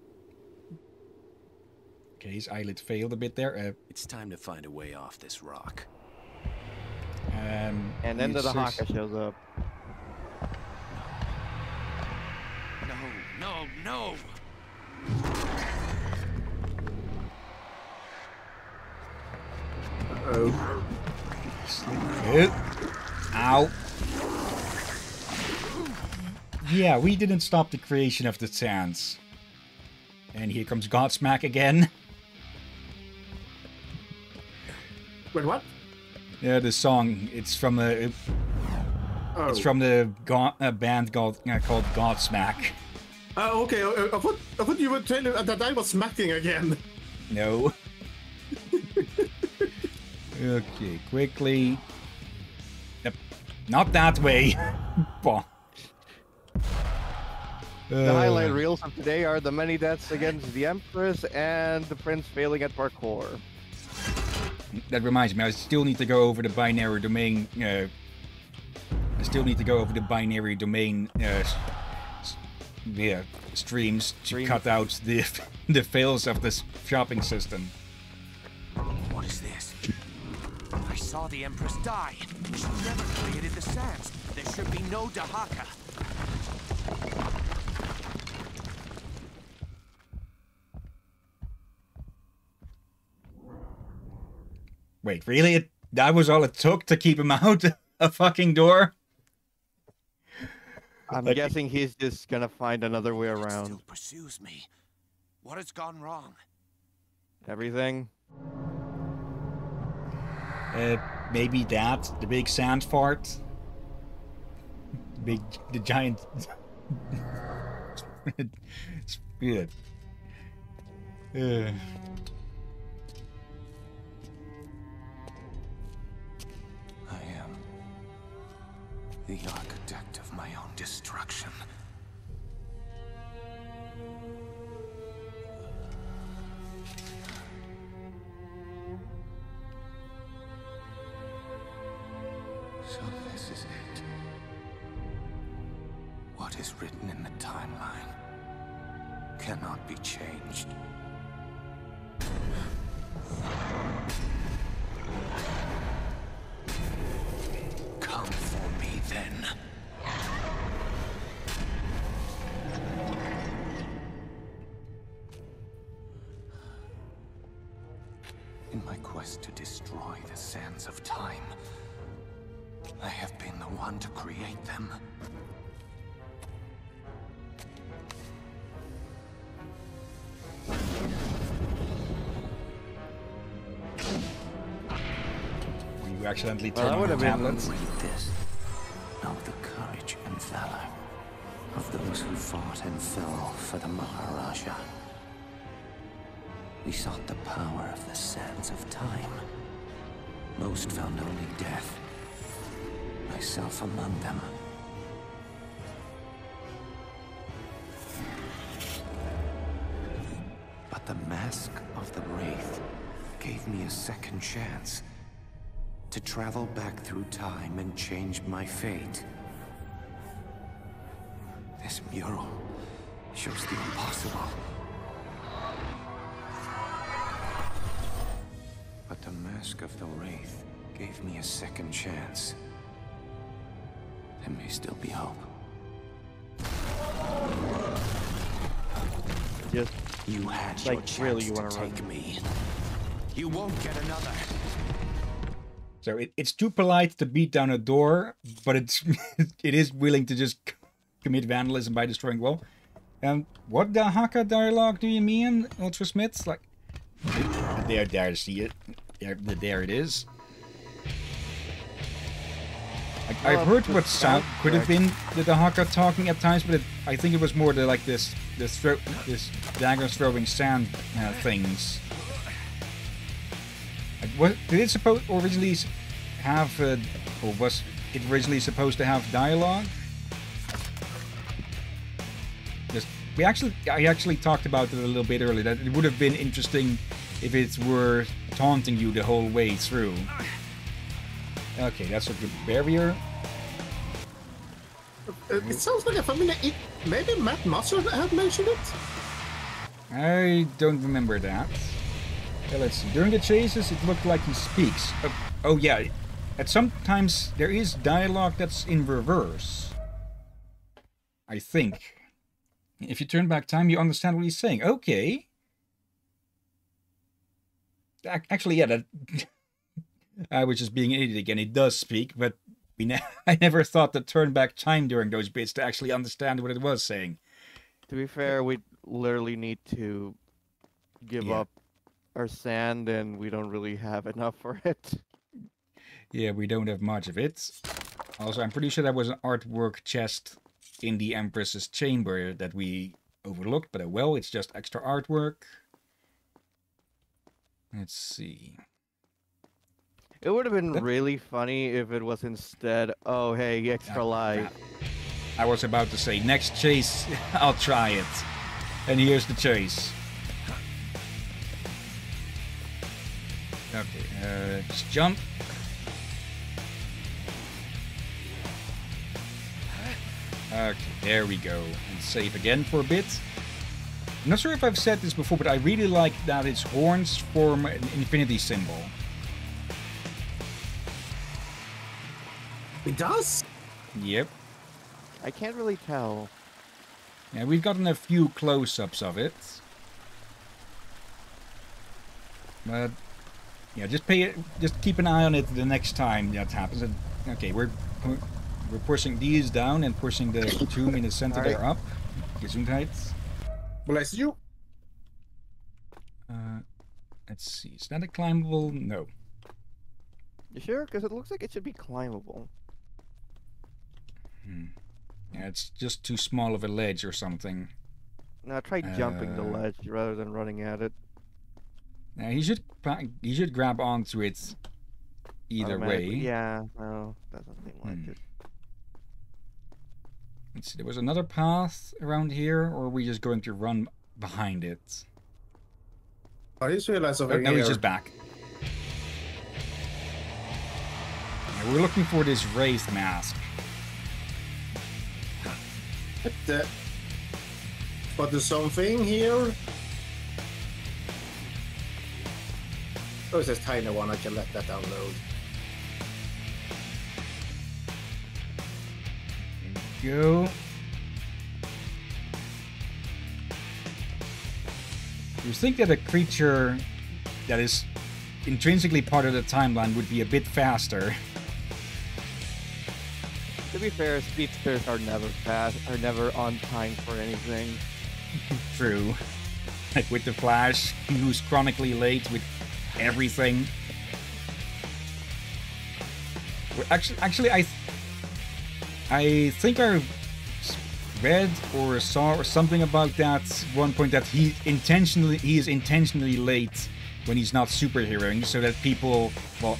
okay, his eyelid failed a bit there. Uh, It's time to find a way off this rock. um, and then the it's- Haka shows up. No, no, no! Oh, Uh, Ow. Yeah, we didn't stop the creation of the sands. And here comes Godsmack again. wait, what? Yeah, the song. It's from a. Oh, It's from the go- a band called uh, called Godsmack. Oh, okay. I, I thought I thought you were telling that I was smacking again. No. okay, quickly. Not that way. The Uh, highlight reels of today are the many deaths against the Empress and the Prince failing at parkour. That reminds me, I still need to go over the binary domain. Uh, I still need to go over the binary domain. Uh, yeah, streams to Stream. cut out the the fails of this shopping system. Saw the Empress die. She never created the sands. There should be no Dahaka. Wait, really? It, that was all it took to keep him out a fucking door? I'm Like- guessing he's just gonna find another way around still pursues me. What has gone wrong? everything. Uh, maybe that the big sand fart. The big, the giant. It's- yeah. Uh, I am the architect of my own destruction. So this is it. What is written in the timeline cannot be changed. Come for me then. Accidentally Well, turn that on the would've been- Read this. Of the courage and valor of those who fought and fell for the Maharaja. We sought the power of the sands of time. Most found only death. Myself among them. But the mask of the Wraith gave me a second chance to travel back through time and change my fate. This mural shows the impossible. But the Mask of the Wraith gave me a second chance. There may still be hope. Just You had Like, your chance really, you to take run? me. You won't get another. So it, it's too polite to beat down a door, but it's it is willing to just commit vandalism by destroying well. And what Dahaka dialogue do you mean, Ultra Smiths? Like, there, there, see it. There, there it is. Like, I've heard what sound could have been the Dahaka talking at times, but it, I think it was more the like this this throw this dagger throwing sand uh, things. Like, what did it suppose originally have, uh, or was it originally supposed to have dialogue? Just we actually, I actually talked about it a little bit earlier. That it would have been interesting if it were taunting you the whole way through. Okay, that's a good barrier. Uh, It sounds like a familiar. It, maybe Matt Musser had mentioned it. I don't remember that. Yeah, let's see. During the chases, it looked like he speaks. Uh, oh yeah, at sometimes there is dialogue that's in reverse. I think. If you turn back time, you understand what he's saying. Okay. Actually, yeah, that. I was just being an idiot again. He does speak, but we ne- I never thought to turn back time during those bits to actually understand what it was saying. To be fair, we literally need to give Yeah. up our sand, and we don't really have enough for it. Yeah, we don't have much of it. Also, I'm pretty sure that was an artwork chest in the Empress's chamber that we overlooked, but uh, well, it's just extra artwork. Let's see. It would have been That- really funny if it was instead, oh hey, extra Ah, life. I was about to say, next chase, I'll try it. And here's the chase. Uh, just jump. Okay, there we go. And save again for a bit. I'm not sure if I've said this before, but I really like that its horns form an infinity symbol. It does. Yep. I can't really tell. Yeah, we've gotten a few close-ups of it. But yeah, just pay it. Just keep an eye on it the next time that happens. And, okay, we're we're- pushing these down and pushing the tomb in the center Alright. there up. Gesundheit. Bless you. Uh, let's see. Is that a climbable? No. You sure? Because it looks like it should be climbable. Hmm. Yeah, it's just too small of a ledge or something. Now try jumping the Uh, ledge rather than running at it. Now he should he should grab onto it either way. Yeah, no, doesn't seem like Hmm. it. Let's see. There was another path around here, or are we just going to run behind it? I just realized over Oh, no, here. he's just back. Yeah, we're looking for this raised mask. The, but there's something here. Oh, it's a tiny one. I can let that download. Go. You think that a creature that is intrinsically part of the timeline would be a bit faster. To be fair, speedsters are never fast, are never on time for anything. True. Like with the Flash, who's chronically late with everything. Actually, actually, I, I think I read or saw or something about that one point that he intentionally he is intentionally late when he's not superheroing, so that people well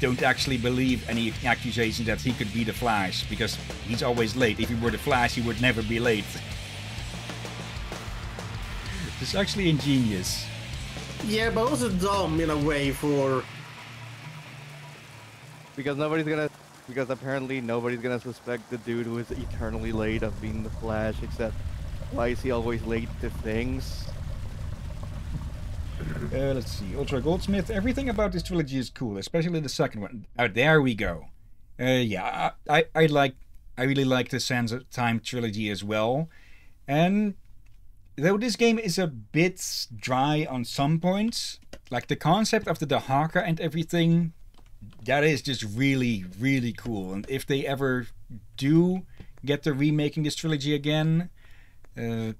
don't actually believe any accusation that he could be the Flash because he's always late. If he were the Flash, he would never be late. It's actually ingenious. Yeah, but also dumb in a way for. Because nobody's gonna. Because apparently nobody's gonna suspect the dude who is eternally late of being the Flash, except why is he always late to things? Uh, let's see. Ultra Goldsmith. Everything about this trilogy is cool, especially the second one. Oh, there we go. Uh, yeah, I, I, I like, I really like the Sands of Time trilogy as well. And though this game is a bit dry on some points, like the concept of the Dahaka and everything, that is just really, really cool. And if they ever do get to remaking this trilogy again, uh,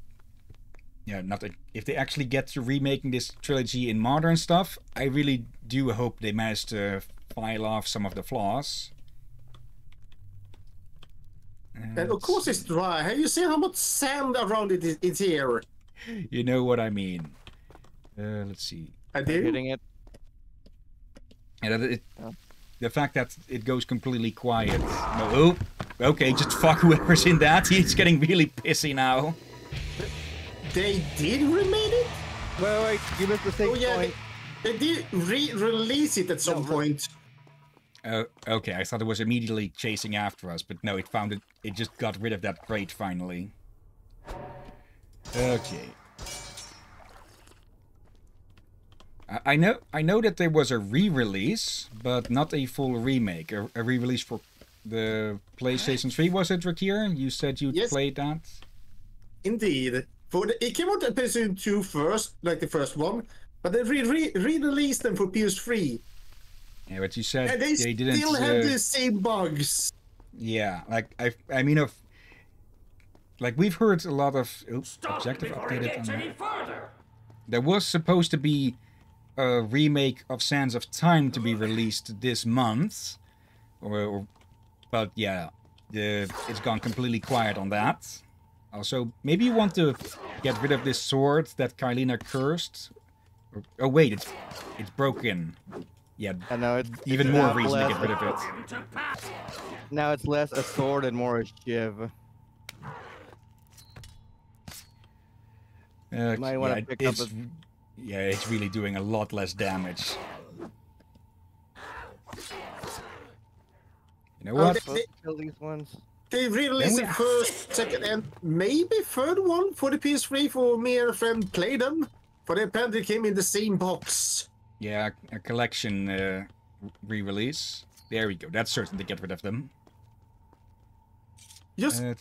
yeah, not a, if they actually get to remaking this trilogy in modern stuff, I really do hope they manage to file off some of the flaws. And of course it's dry. Have you seen how much sand around it is, is here? You know what I mean. Uh, let's see. I do. Hitting it. And that it, Oh. the fact that it goes completely quiet. No, oh, okay, just fuck whoever's in that. He's getting really pissy now. They did remake it? Wait, wait, you missed the same Oh yeah, point. they, they did re-release it at some point. Uh, okay, I thought it was immediately chasing after us, but no, it found it. It just got rid of that crate finally. Okay. I, I know. I know that there was a re-release, but not a full remake. A, a re-release for the PlayStation 3. Was it, Drakir? You said you Yes. played that. Indeed. For the, it came out on PlayStation 2 first, like the first one, but they re- re- re-released them for PS3, Yeah, but you said and they, they didn't. still have uh, the same bugs. Yeah, like I, I mean, of like we've heard a lot of oops, Stop objective before updated. On, any further. there was supposed to be a remake of Sands of Time to be released this month, or, or but yeah, the, it's gone completely quiet on that. Also, maybe you want to get rid of this sword that Kaileena cursed. Or, oh wait, it's it's broken. Yeah, And now it's even it's more now reason to get rid of it. Him to pass. Now it's less a sword and more a shiv. Uh, might wanna yeah, pick up it's, a- yeah, it's really doing a lot less damage. You know Oh, what? they- Supposed to kill these ones. They re-released the first, second, and maybe third one for the PS3 for me and a friend played them. But they apparently came in the same box. Yeah, a collection uh, re-release. There we go. That's certain to get rid of them. Just Uh,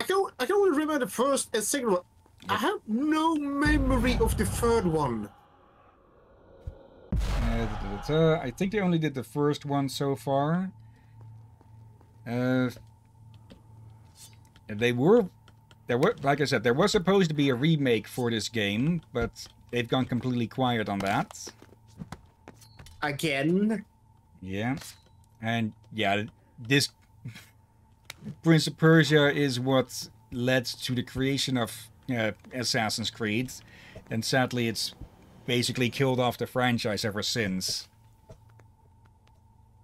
I can I can only remember the first and second one. I have no memory of the third one. uh, da, da, da. I think they only did the first one so far. Uh, they were, there were, like I said, there was supposed to be a remake for this game, but they've gone completely quiet on that. Again. Yeah, and yeah, this Prince of Persia is what led to the creation of uh, Assassin's Creed, and sadly, it's basically killed off the franchise ever since.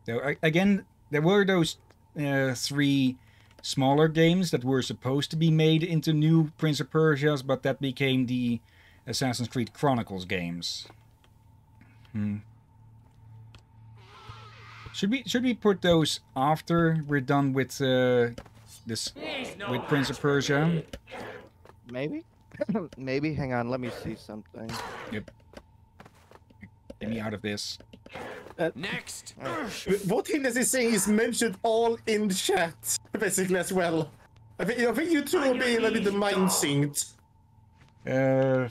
So again, there were those uh, three smaller games that were supposed to be made into new Prince of Persias, but that became the Assassin's Creed Chronicles games. Hmm. Should we should we put those after we're done with uh, this no with Prince of Persia? Maybe? Maybe? Hang on, let me see something. Yep. Get me out of this. Next! What Hindes is saying is mentioned all in chat, basically as well. I think, I think you two are being a little bit mind synced. Uh,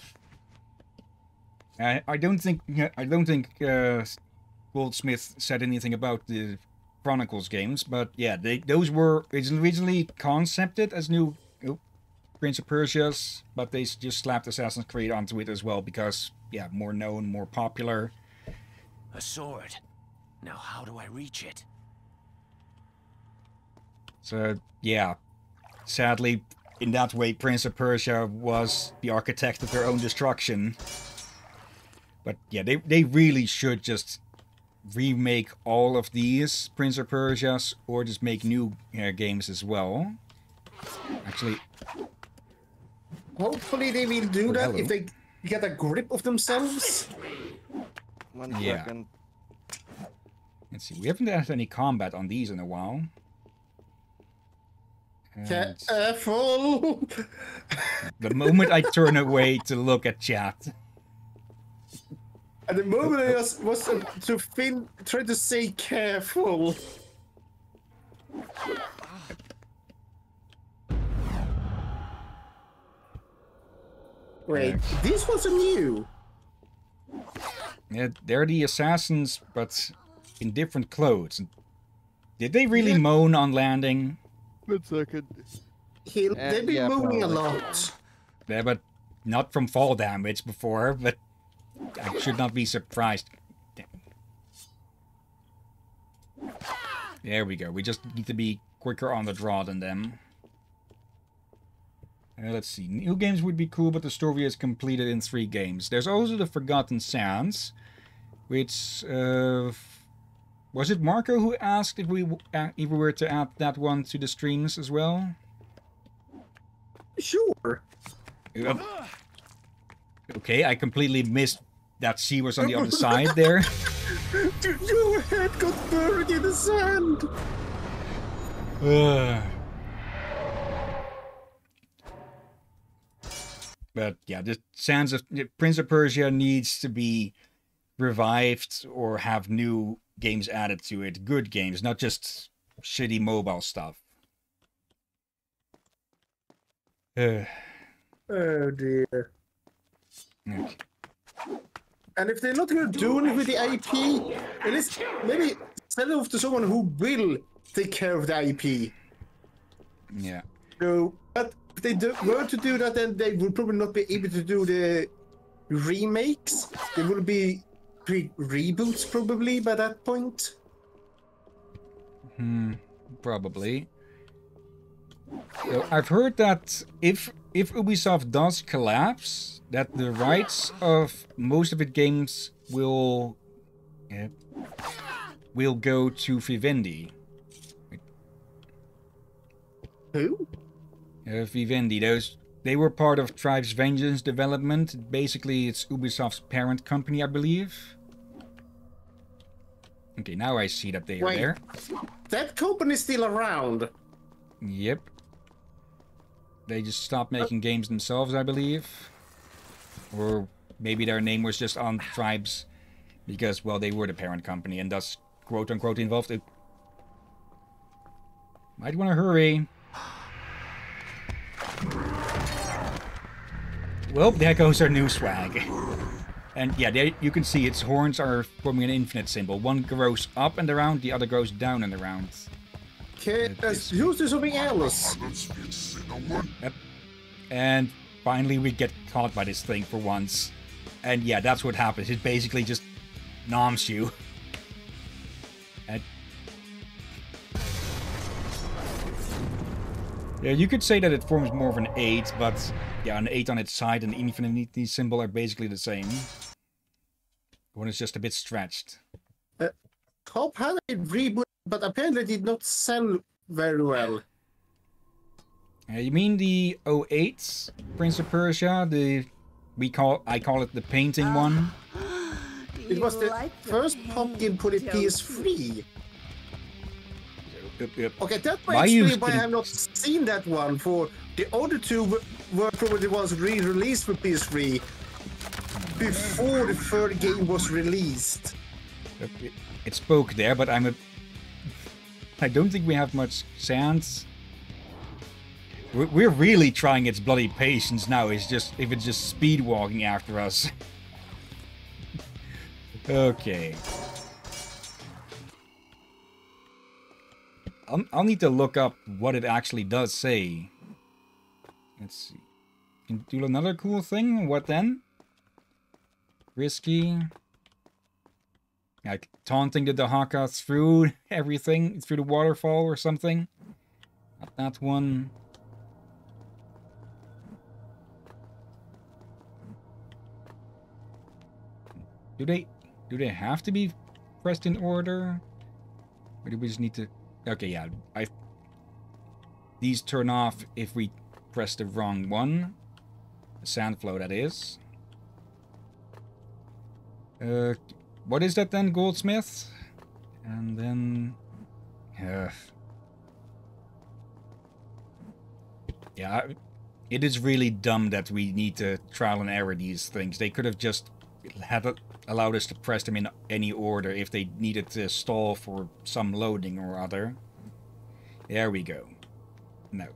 I I don't think I don't think uh, Goldsmith said anything about the Chronicles games, but yeah, they those were originally concepted as new oh, Prince of Persia's, but they just slapped Assassin's Creed onto it as well because yeah, more known, more popular. A sword. Now how do I reach it? So, yeah. Sadly, in that way, Prince of Persia was the architect of their own destruction. But yeah, they, they really should just remake all of these Prince of Persias or just make new uh, games as well. Actually, Hopefully they will do Oh, that hello. if they get a grip of themselves. One Yeah. second. let's see. We haven't had any combat on these in a while. And Careful! the moment I turn away to look at chat, At the moment I was, was uh, to fin try to say careful. Wait, this was a new. yeah, they're the assassins, but in different clothes. Did they really Yeah. moan on landing? One second. He, Uh, they've been yeah, moving a lot. Yeah, but not from fall damage before, but I should not be surprised. There we go. We just need to be quicker on the draw than them. Uh, let's see. New games would be cool, but the story is completed in three games. There's also the Forgotten Sands, which uh, was it Marco who asked if we uh, if we were to add that one to the streams as well? Sure. Okay, I completely missed that she was on the other side there. Your head got buried in the sand. But yeah, the Sands of Prince of Persia needs to be revived or have new games added to it. Good games, not just shitty mobile stuff. Oh dear. Okay. And if they're not going to do anything with the IP, at least maybe send it off to someone who will take care of the IP. Yeah. So, but if they do, were to do that, then they would probably not be able to do the remakes. They would be pre- reboots probably by that point. Hmm, probably. I've heard that if if Ubisoft does collapse, that the rights of most of its games will yeah, will go to Vivendi. Who? Uh, Vivendi, those they were part of Tribes Vengeance development. Basically, it's Ubisoft's parent company, I believe. Okay, now I see that they are there. That company's still around. Yep. They just stopped uh, making games themselves, I believe. Or maybe their name was just on Tribes because, well, they were the parent company and thus, quote unquote, involved. It might want to hurry. Well, there goes our new swag. And yeah, there you can see its horns are forming an infinite symbol. One grows up and around, the other grows down and around. Use do something else. Yep. And finally we get caught by this thing for once. And yeah, that's what happens. It basically just noms you. And yeah, you could say that it forms more of an 8, but yeah, an 8 on its side and the infinity symbol are basically the same. One is just a bit stretched. Cop had a reboot, but apparently did not sell very well. Uh, you mean the 08 Prince of Persia? The we call I call it the painting one. It was the first pumpkin for the PS3. Yep, yep. Okay, that Why might you explain why I have not seen that one. For the other two were probably the ones re-released for PS3 before the third game was released. It, it spoke there, but I'm a. I don't think we have much chance. We're, really trying its bloody patience now. It's just if it's just speed walking after us. okay. I'll, I'll need to look up what it actually does say. Let's see. Can do another cool thing. What then? Risky. Like taunting the Dahaka through everything, through the waterfall or something. Not that one. Do they do they have to be pressed in order? Or do we just need to Okay, yeah. I these turn off if we press the wrong one. The sand flow that is. Uh what is that then, Goldsmith? And then uh, yeah, it is really dumb that we need to trial and error these things. They could have just it, allowed us to press them in any order if they needed to stall for some loading or other. There we go. Now,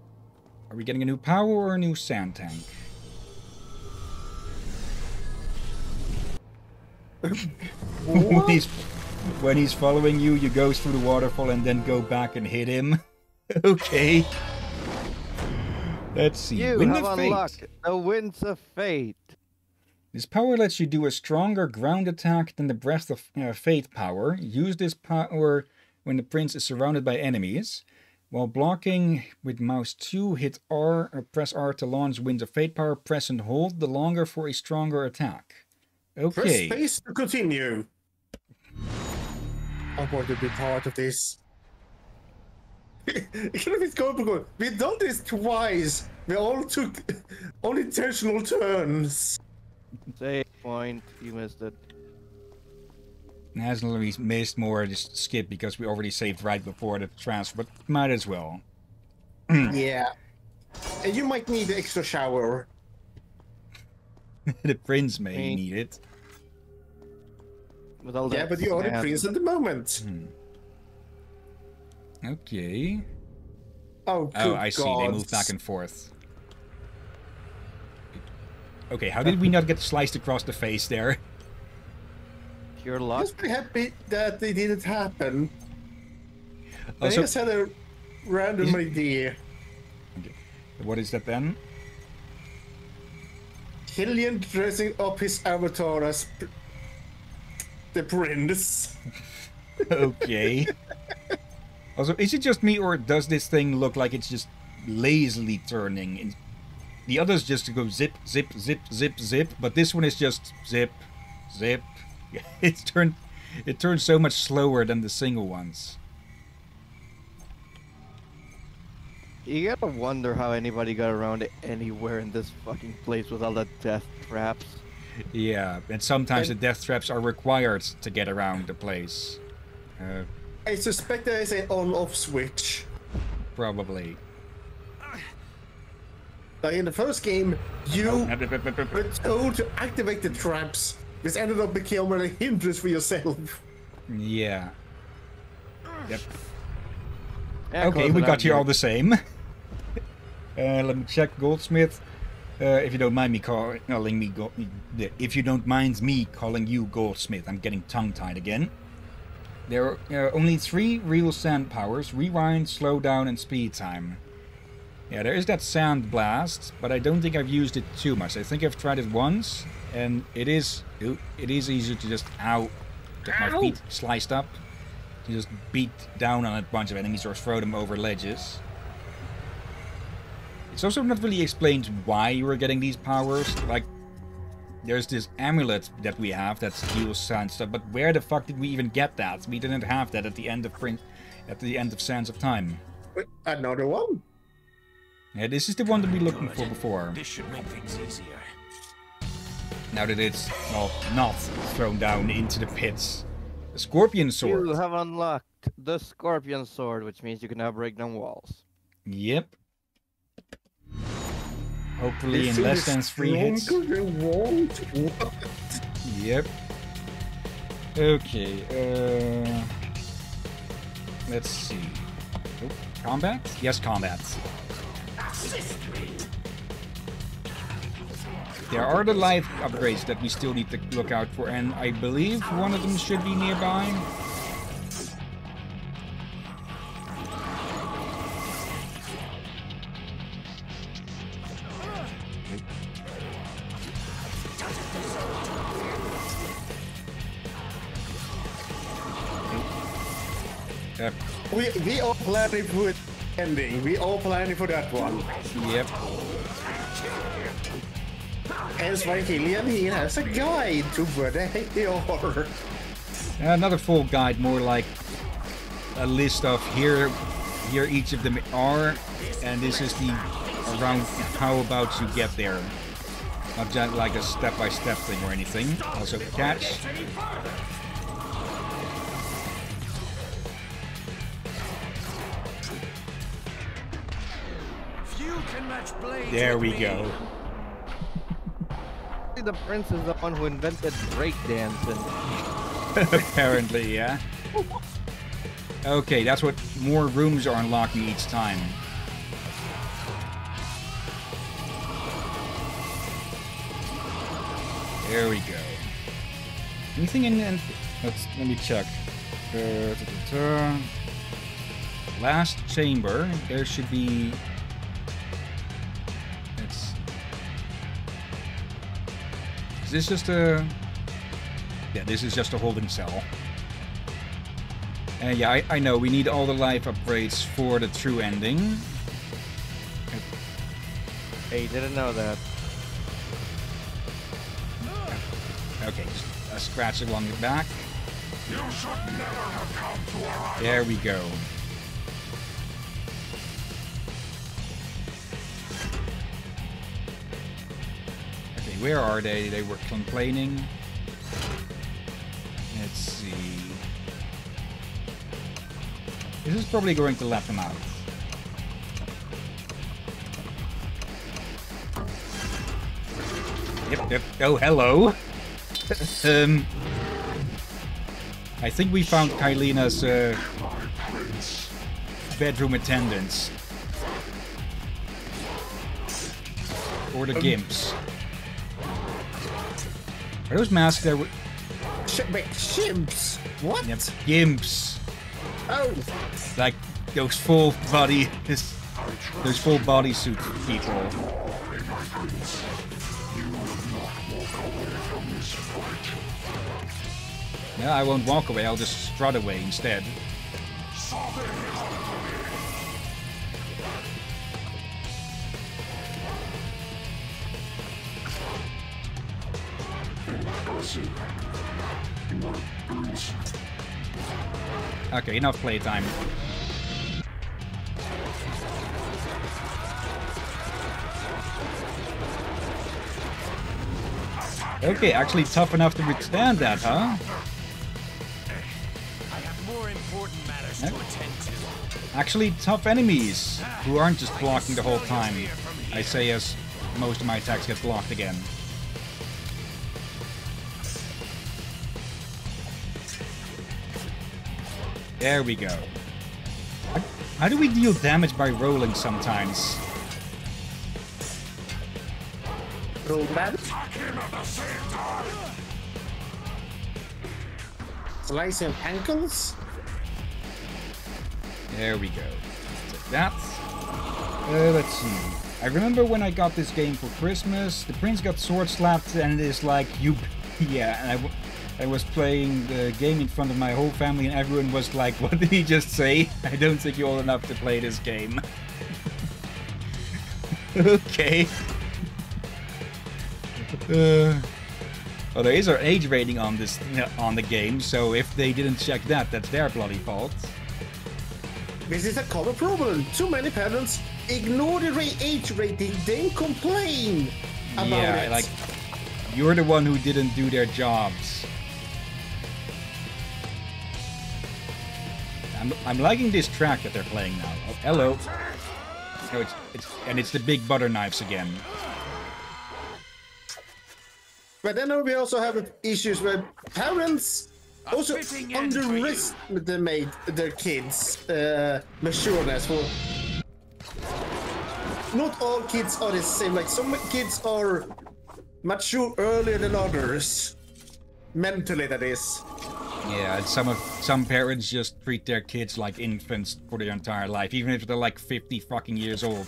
are we getting a new power or a new sand tank? When, he's, when he's following you, you go through the waterfall and then go back and hit him. okay. Let's see. You Wind have of Fate. unlocked the Winds of Fate. This power lets you do a stronger ground attack than the Breath of uh, Fate power. Use this power when the prince is surrounded by enemies. While blocking with mouse 2, hit R or press R to launch Winds of Fate power. Press and hold the longer for a stronger attack. Press Okay. space to continue. I want to be part of this. it's going We've done this twice. We all took unintentional turns. Save point. You missed it. Hasn't really missed more, just skip because we already saved right before the transfer, but might as well. yeah. And you might need the extra shower. the prince may Me. need it. With all Yeah, but you are the sand. prince at the moment. Hmm. Okay. Oh, oh good Oh, I see. They move back and forth. Okay, how did we not get sliced across the face there? Pure luck. Just be happy that it didn't happen. Oh, I Also, just had a random idea. what is that then? Hillyan dressing up his avatar as pr- the prince. Okay. also, is it just me or does this thing look like it's just lazily turning? In- The others just go zip, zip, zip, zip, zip, but this one is just zip, zip. It's turned, it turns so much slower than the single ones. You gotta wonder how anybody got around anywhere in this fucking place with all the death traps. Yeah, and sometimes the death traps are required to get around the place. Uh, I suspect there is an on-off switch. probably. Like in the first game, you Oh. were told to activate the traps, which ended up becoming a hindrance for yourself. Yeah. Yep. Yeah, Okay, we got you all the same. uh, let me check Goldsmith. Uh, if you don't mind me calling me, Gold, if you don't mind me calling you Goldsmith, I'm getting tongue-tied again. There are uh, only three real sand powers: rewind, slow down, and speed time. Yeah, there is that sand blast, but I don't think I've used it too much. I think I've tried it once, and it is it is easier to just ow, get my Ow. feet sliced up, to just beat down on a bunch of enemies or throw them over ledges. It's also not really explained why you are getting these powers. Like, there's this amulet that we have that heals sand stuff, but where the fuck did we even get that? We didn't have that at the end of Prin- at the end of Sands of Time. Wait, Another one? Yeah, this is the one that we were looking for before. This should make things easier. Now that it's well not thrown down into the pits. The scorpion sword. You have unlocked the Scorpion Sword, which means you can now break down walls. Yep. Hopefully This in less than three hits. Yep. Okay, uh... Let's see. Oh, combat? Yes, combat. There are the life upgrades that we still need to look out for, and I believe one of them should be nearby. Planning for ending. We all planning for that one. yep. And Svangelian, he has a guide to where they are. Another full guide, more like a list of here, here each of them are, and this is the around how about you get there. Not just like a step-by-step thing or anything. Also catch. There we me. go. The prince is the one who invented breakdancing. Apparently, yeah. Okay, that's what more rooms are unlocking each time. There we go. Anything in? in let's let me check. Uh. Last chamber. There should be. Is this just a? Yeah, this is just a holding cell. And yeah, I, I know we need all the life upgrades for the true ending. Hey, didn't know that. Okay, just a scratch along the back. There we go. Where are they? They were complaining. Let's see. This is probably going to let them out. Yep, yep. Oh, hello. um, I think we found Kaileena's uh, bedroom attendants. Or the gimps. Are those masks that were... Sh- wait, shimps? What? Yep, gimps. Oh, Like those full body... Those full bodysuit people. Yeah, I won't walk away, I'll just strut away instead. Okay, enough playtime. Okay, actually tough enough to withstand that, huh? I have more important matters to attend to. Actually tough enemies, who aren't just blocking the whole time. I say as most of my attacks get blocked again. There we go. How- How do we deal damage by rolling sometimes? roll man. Slicing ankles? There we go. Take that. Uh, let's see. I remember when I got this game for Christmas, the prince got sword slapped and it's like, you... Yeah, and I, w- I was playing the game in front of my whole family and everyone was like, what did he just say? I don't think you're old enough to play this game. okay. Uh, well, there is an age rating on this on the game, so if they didn't check that, that's their bloody fault. This is a common problem. Too many parents ignore the age rating, then complain about yeah, it. like you're the one who didn't do their jobs. I'm, I'm liking this track that they're playing now. Oh, hello. No, it's, it's and it's the big butter knives again. But then we also have issues where parents also fitting end for you. underestimate their kids' uh, matureness. For not all kids are the same. Like some kids are mature earlier than others, mentally. That is. Yeah, and some of some parents just treat their kids like infants for their entire life, even if they're like 50 fucking years old.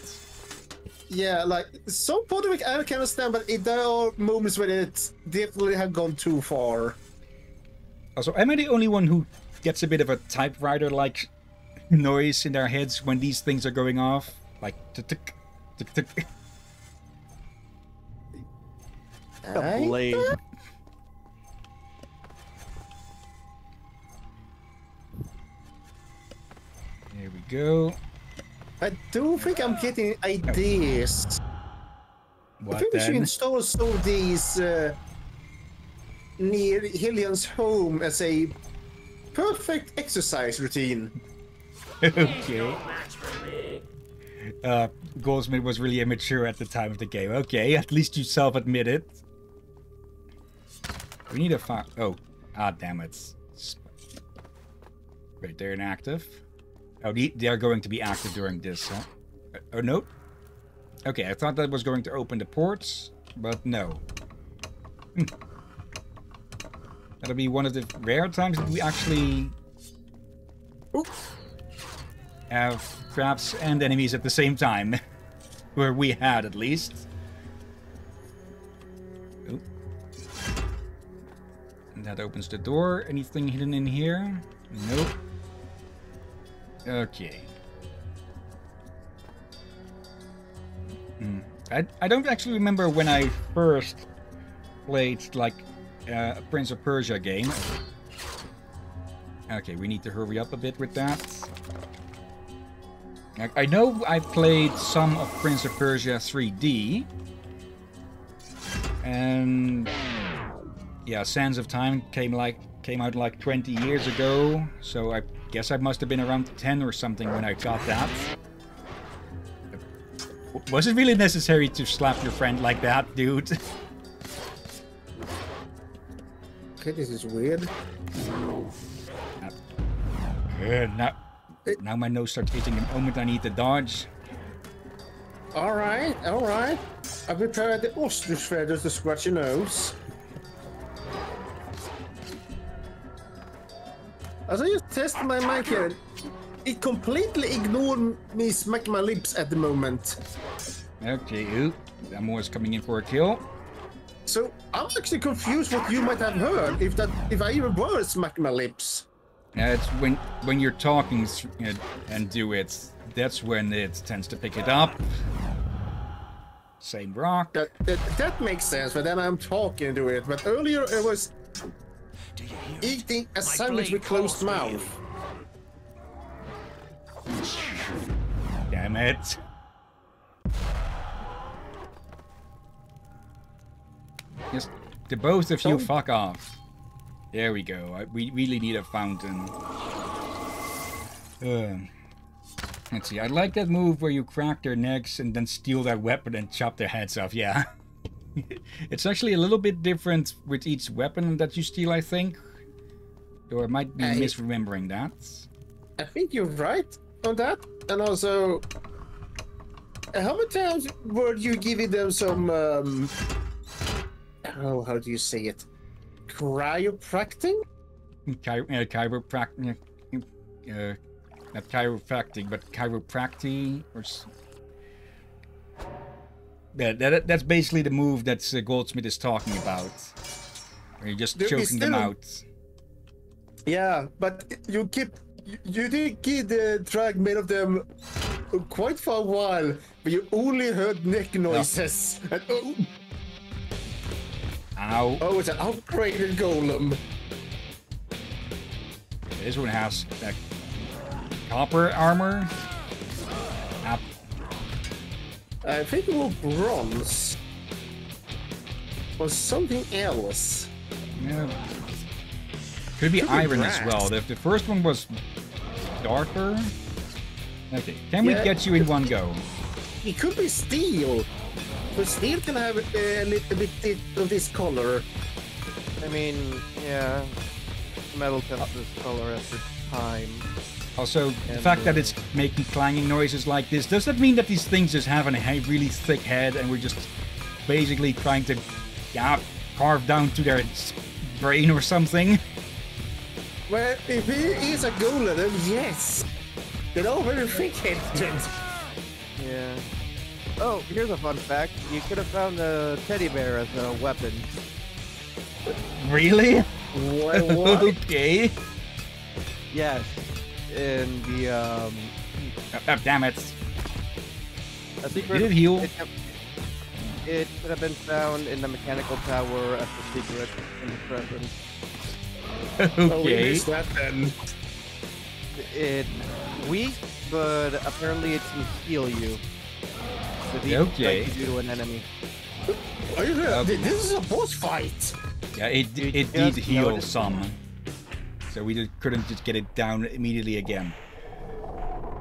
Yeah, like some part of it I can understand, but it, there are moments where it definitely have gone too far. Also, am I the only one who gets a bit of a typewriter like noise in their heads when these things are going off, like tick tick tick tick. A blade. Go. I do think I'm getting ideas. I What think we should install some of these uh, near Hillyan's home as a perfect exercise routine. okay. Uh, Goldsmith was really immature at the time of the game. Okay, at least you self-admit it. We need a fi- Oh, ah, damn it. Wait, they're inactive. Oh, they are going to be active during this. Huh? Uh, oh no. Okay, I thought that was going to open the ports, but no. Hmm. That'll be one of the rare times that we actually have traps and enemies at the same time. Where we had, at least. Oh. And that opens the door. Anything hidden in here? Nope. Okay. Hmm. I, I don't actually remember when I first played, like, uh, a Prince of Persia game. Okay, we need to hurry up a bit with that. I know I played some of Prince of Persia 3D. And yeah, Sands of Time came like came out like 20 years ago, so I guess I must have been around 10 or something when I got that. Was it really necessary to slap your friend like that, dude? Okay, this is weird. Uh, now, now my nose starts itching the moment I need to dodge. All right, all right. I prepared the ostrich feathers to scratch your nose. As I just tested my mic here, it completely ignored me smacking my lips at the moment. Okay, ooh, Amor's coming in for a kill. So I'm actually confused what you might have heard if that if I even were smacking my lips. Yeah, it's when when you're talking and- and do it. That's when it tends to pick it up. Same rock. That that, that makes sense, but then I'm talking to it. But earlier it was eating a My sandwich with closed calls for you. mouth. Damn it. Yes, the both of you So- fuck off. There we go. I, we really need a fountain. Um, let's see. I like that move where you crack their necks and then steal their weapon and chop their heads off. Yeah. it's actually a little bit different with each weapon that you steal, I think. Or I might be I- misremembering that. I think you're right on that. And also, uh, how many times were you giving them some? Um, oh, how do you say it? Cryopracting? Chi- uh, chiropractic, uh, not chiropractic, but chiropractic, or yeah, that, that's basically the move that Goldsmith is talking about. You're just is choking them out. Yeah, but you keep you, did get the drag made of them quite for a while, but you only heard neck noises. And, oh, Ow! oh, it's an upgraded golem. This one has uh, copper armor. I think it was bronze. Or something else. yeah. Could be Could be iron as well. The, the first one was darker. Okay, can we get you in one go? It could be steel. But steel can have a little bit of this color. I mean, yeah. Metal tends to color after time. Also, the And, fact that it's making clanging noises like this, does that mean that these things just have a really thick head and we're just basically trying to yeah, carve down to their brain or something? Well, if he is a golem, then yes. They're all very thick-headed. Yeah. Oh, here's a fun fact. You could have found a teddy bear as a weapon. Really? Why, what? okay. Yes. In the um, Oh, oh, damn it. a secret. Did it heal? It, it could have been found in the mechanical tower as a secret in the present. Oh, we okay. missed that then. It weak, but apparently it can heal you. The deep Okay. like you do to an enemy. Are you Um, This is a boss fight. Yeah, it, it just did heal noticed- some. So we just couldn't just get it down immediately again.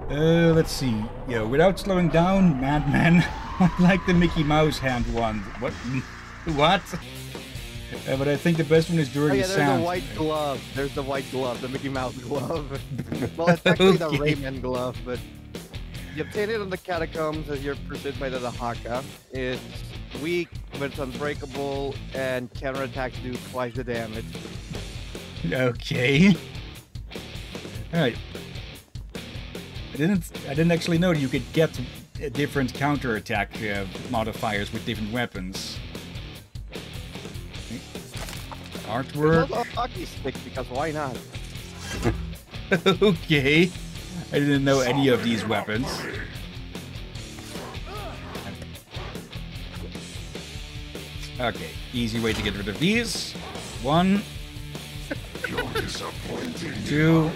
Uh, let's see. Yeah, without slowing down, Madman, I like the Mickey Mouse hand one. What? What? Uh, but I think the best one is Oh yeah, the there's sound. the white glove. There's the white glove, the Mickey Mouse glove. well, it's actually the Rayman glove, but you obtain it in the catacombs as you're pursued by the Dahaka. It's weak, but it's unbreakable, and counterattacks do twice the damage. Okay. All right. I didn't. I didn't actually know you could get different counterattack uh, modifiers with different weapons. There's Artwork. also a hockey stick because why not? okay. I didn't know any of these weapons. Okay, easy way to get rid of these. One. Two.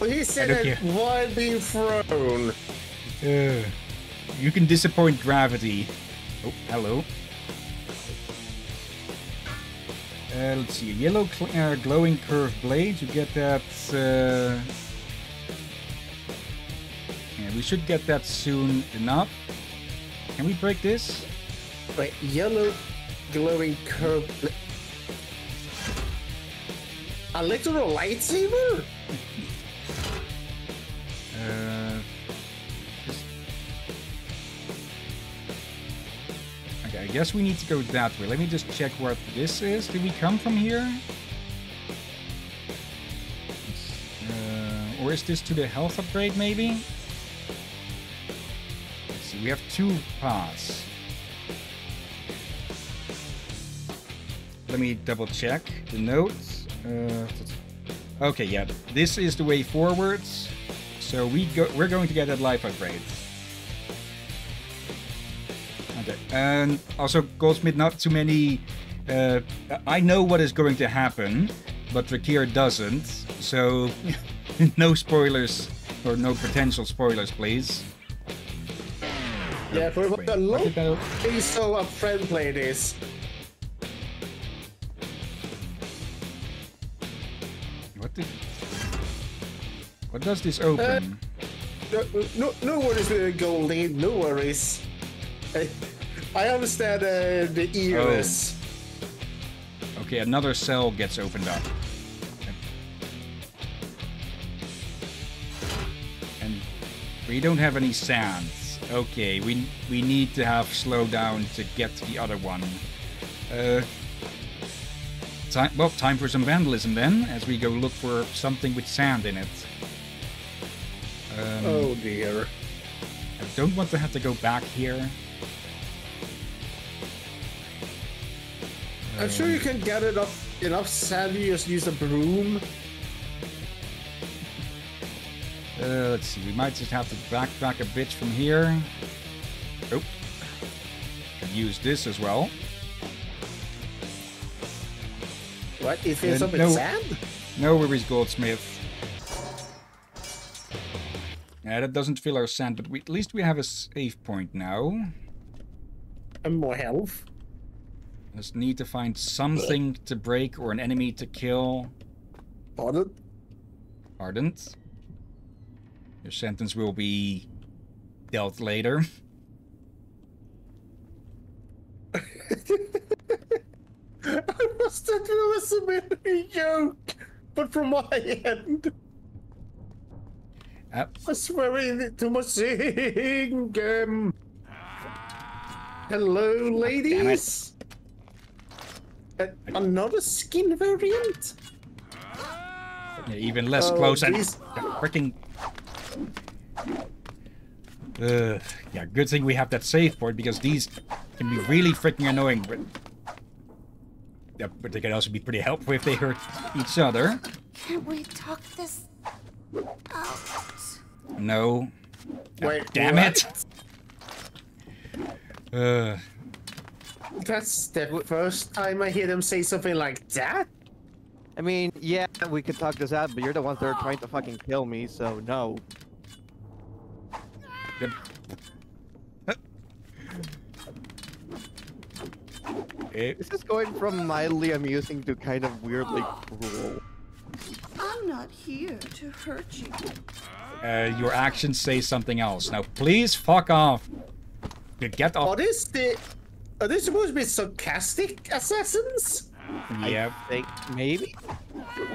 Well, he said I don't that care. while being thrown. Uh, you can disappoint gravity. Oh, hello. Uh, let's see, a yellow cl- uh, glowing curved blade. You get that. Uh... Yeah, we should get that soon enough. Can we break this? Wait, yellow glowing curve. A literal lightsaber? Uh, Okay, I guess we need to go that way. Let me just check what this is. Did we come from here? Uh, or is this to the health upgrade, maybe? Let's see, we have two paths. Let me double check the notes. Uh, okay, yeah, this is the way forwards. So we go. We're going to get that life upgrade. Okay, and also Goldsmith. Not too many. Uh, I know what is going to happen, but Drakir doesn't. So no spoilers or no potential spoilers, please. Yeah, for a what long way so a friend What does this open? No, no, no worries, uh, Goldie. No worries. I, I understand uh, the ears. Okay, another cell gets opened up. And we don't have any sands. Okay, we we need to have slow down to get to the other one. Uh, time, well, time for some vandalism then, as we go look for something with sand in it. Um, Oh dear. I don't want to have to go back here. I'm sure you can get enough enough sand. You just use a broom. Uh, let's see, we might just have to backtrack a bit from here. Oh. Could use this as well. What? It fills Uh, with no. sand? No worries, Goldsmith. Yeah, that doesn't fill our sand, but we, at least we have a save point now. And more health. Just need to find something to break or an enemy to kill. Pardon? Ardent. Your sentence will be dealt later. I that it was a merry joke, but from my end, I swear it to my sing. Um, hello, ladies. Uh, another skin variant? yeah, even less Oh, close and freaking. Uh, yeah, good thing we have that save point because these can be really freaking annoying. But yeah, but they can also be pretty helpful if they hurt each other. Can't we talk this out? No. Ah, Wait, damn what? it. Uh, That's the first time I hear them say something like that. I mean, yeah, we could talk this out, but you're the ones that are trying to fucking kill me, so no. good. Eh, This is going from mildly amusing to kind of weirdly cruel. I'm not here to hurt you. Uh, your actions say something else. Now, please fuck off. Get Are off. this the? Are they supposed to be sarcastic assassins? Yeah. Think maybe?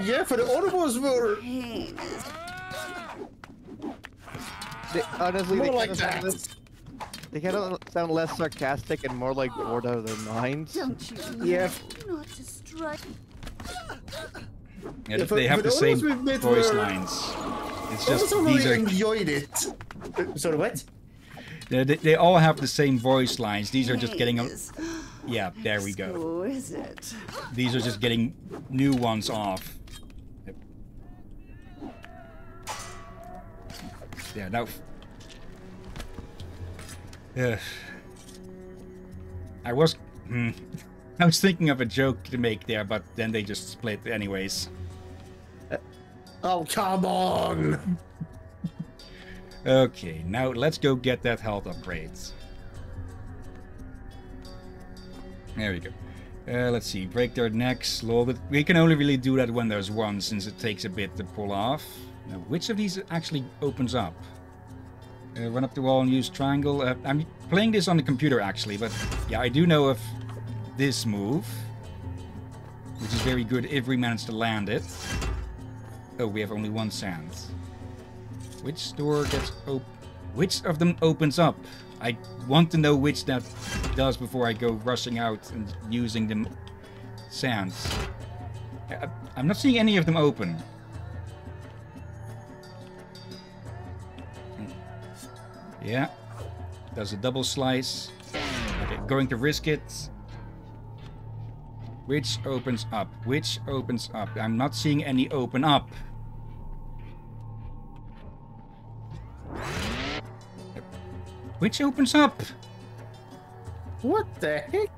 Yeah, for the other ones were Pain They, honestly, more they like kind of sound that. less, they kind of sound less sarcastic and more like bored out of their minds. Don't you know Yeah. not to strike? Yeah, Yeah, they have the the same ones we've met voice were- lines. It's I just also these really are enjoyed it. Sorry, what? they, they- they all have the same voice lines. These are just getting a, yeah. There we go. exquisite. These are just getting new ones off. Yeah. Now. Yeah. I was. Hmm. I was thinking of a joke to make there, but then they just split anyways. Oh, come on! Okay, now let's go get that health upgrade. There we go. Uh, let's see, break their necks, lol, but we can only really do that when there's one, since it takes a bit to pull off. Now, which of these actually opens up? Uh, run up the wall and use triangle. Uh, I'm playing this on the computer, actually, but yeah, I do know of this move, which is very good if we manage to land it. Oh, we have only one sand. Which door gets op- Which of them opens up? I want to know which that does before I go rushing out and using the sands. I- uh, I'm not seeing any of them open. Hmm. Yeah. Does a double slice. Okay, going to risk it. Which opens up? Which opens up? I'm not seeing any open up. Which opens up? What the heck?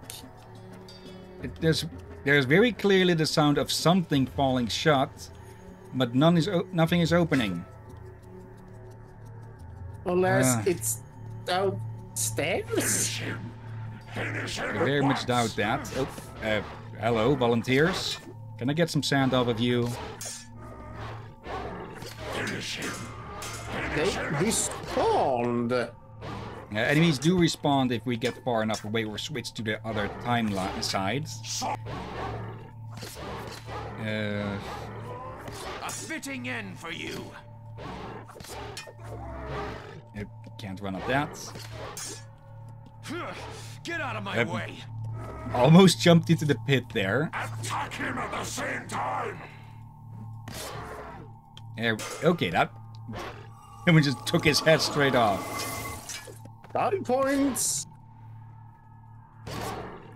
It- There's there's very clearly the sound of something falling shut, but none is nothing is opening. Unless Ah. it's downstairs? I very much doubt that. Oh, uh, hello, volunteers. Can I get some sand off of you? They respawned. Uh, enemies do respawn if we get far enough away or switch to the other timeline sides. Uh, A fitting end for you. I can't run up that. Get out of my Yep. way. Almost jumped into the pit there. Attack him at the same time! Uh, okay, that. Someone just took his head straight off. Body points.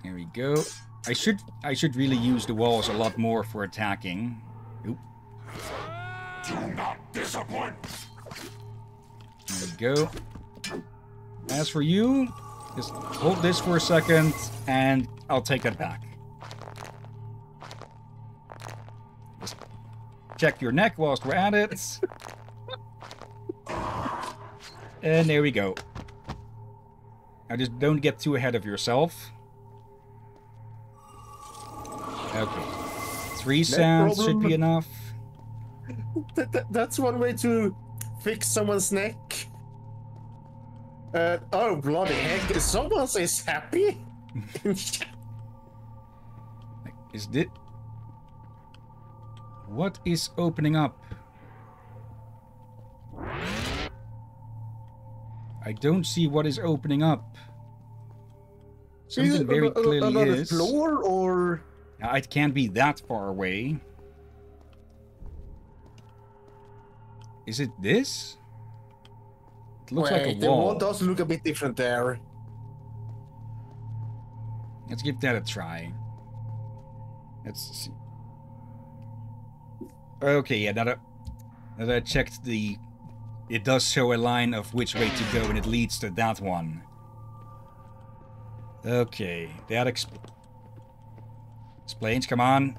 There we go. I should I should really use the walls a lot more for attacking. Oop, Do not disappoint! there we go. As for you, just hold this for a second, and I'll take that back. Just check your neck whilst we're at it. And there we go. Now just don't get too ahead of yourself. Okay. Three sounds should be enough. That, that- that's one way to fix someone's neck. Uh, oh, bloody heck. Someone is happy? Is this... What is opening up? I don't see what is opening up. Something very clearly Another is. floor or... It can't be that far away. Is it this? It looks like a Wait, the wall wall. does look a bit different there. Let's give that a try. Let's see. Okay, yeah, that I, that I checked the... It does show a line of which way to go, and it leads to that one. Okay, that exp explains, come on.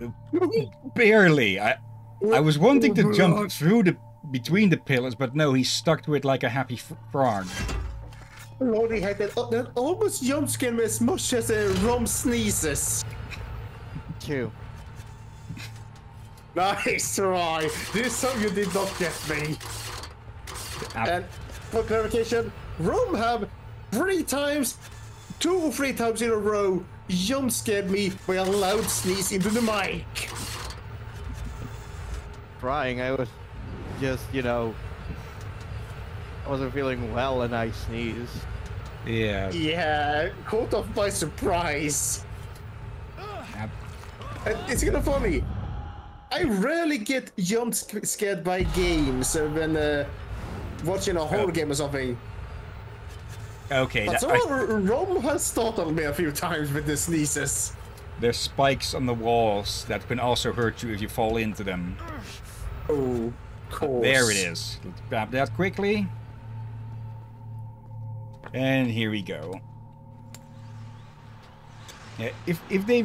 Barely. I I was wanting to jump through the between the pillars, but no, he's stuck to it like a happy f- frog. Lordy had that, that almost jump scared me as much as a Rom sneezes. Two. Nice, try. This time you did not get me. Ah, And for clarification, Rom have three times, two or three times in a row, jump scared me by a loud sneeze into the mic. Crying. I was just, you know, I wasn't feeling well and I sneezed. yeah. Yeah, caught off by surprise. And it's kind of funny. I rarely get jump scared by games when uh, watching a horror game or something. Okay, But that, I- somehow Rom has startled me a few times with the sneezes. there's spikes on the walls that can also hurt you if you fall into them. Oh, course. There it is. Let's grab that quickly. And here we go. Yeah, if if they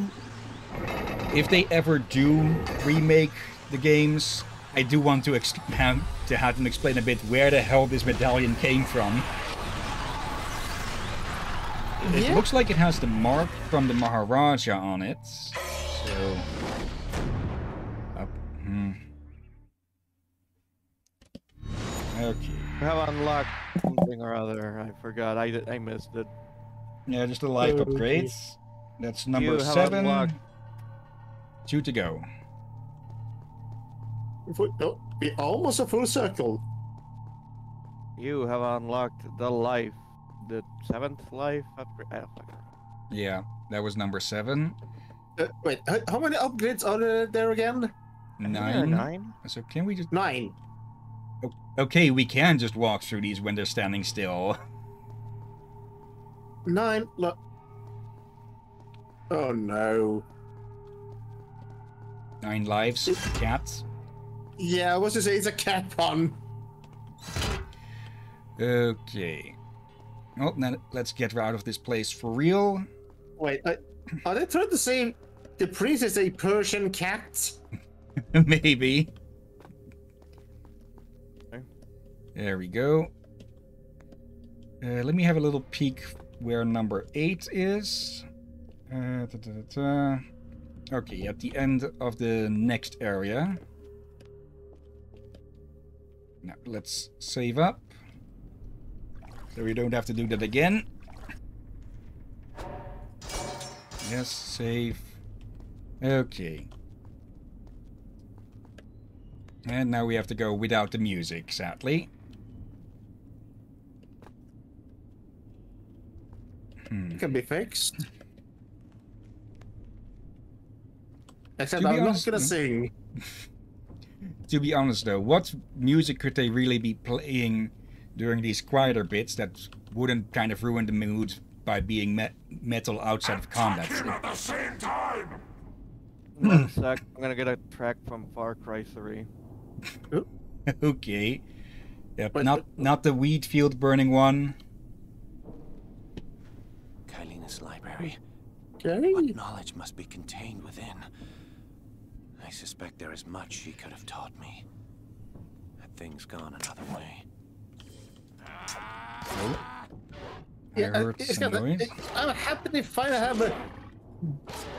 if they ever do remake the games, I do want to ex- have to have them explain a bit where the hell this medallion came from. It Yeah. looks like it has the mark from the Maharaja on it. So up. Hmm. Okay. I have unlocked something or other. I forgot. I, I missed it. Yeah, just the life Okay. upgrades. That's number You have seven. Unlocked- Two to go. Fu- oh, we almost a full circle. You have unlocked the life, the seventh life upgrade. I don't fucking Yeah, that was number seven. Uh, wait, how, how many upgrades are there, there again? I think there are Nine. Nine. So can we just? Nine. Okay, we can just walk through these when they're standing still. Nine. Look. Oh no. Nine lives. Cats. Yeah, I was to say it's a cat pun. Okay. Well, then let's get out of this place for real. Wait, I, are they trying to say the prince is a Persian cat? Maybe. There we go. Uh, let me have a little peek where number eight is. Uh, da, da, da, da. Okay, at the end of the next area. Now, let's save up. So we don't have to do that again. Yes, save. Okay. And now we have to go without the music, sadly. Hmm. It can be fixed. Except To be I'm honest, not gonna sing. To be honest though, what music could they really be playing during these quieter bits that wouldn't kind of ruin the mood by being me- metal outside of combat? Him at the same time! One sec. I'm gonna get a track from Far Cry 3. okay. Yep, But- not not the wheat field burning one. Kaileena's library. Okay. What knowledge must be contained within? I suspect there is much she could have taught me. Had things gone another way. Oh. I Yeah, uh, heard it's some kinda- noise. it- I'm happy if I have uh,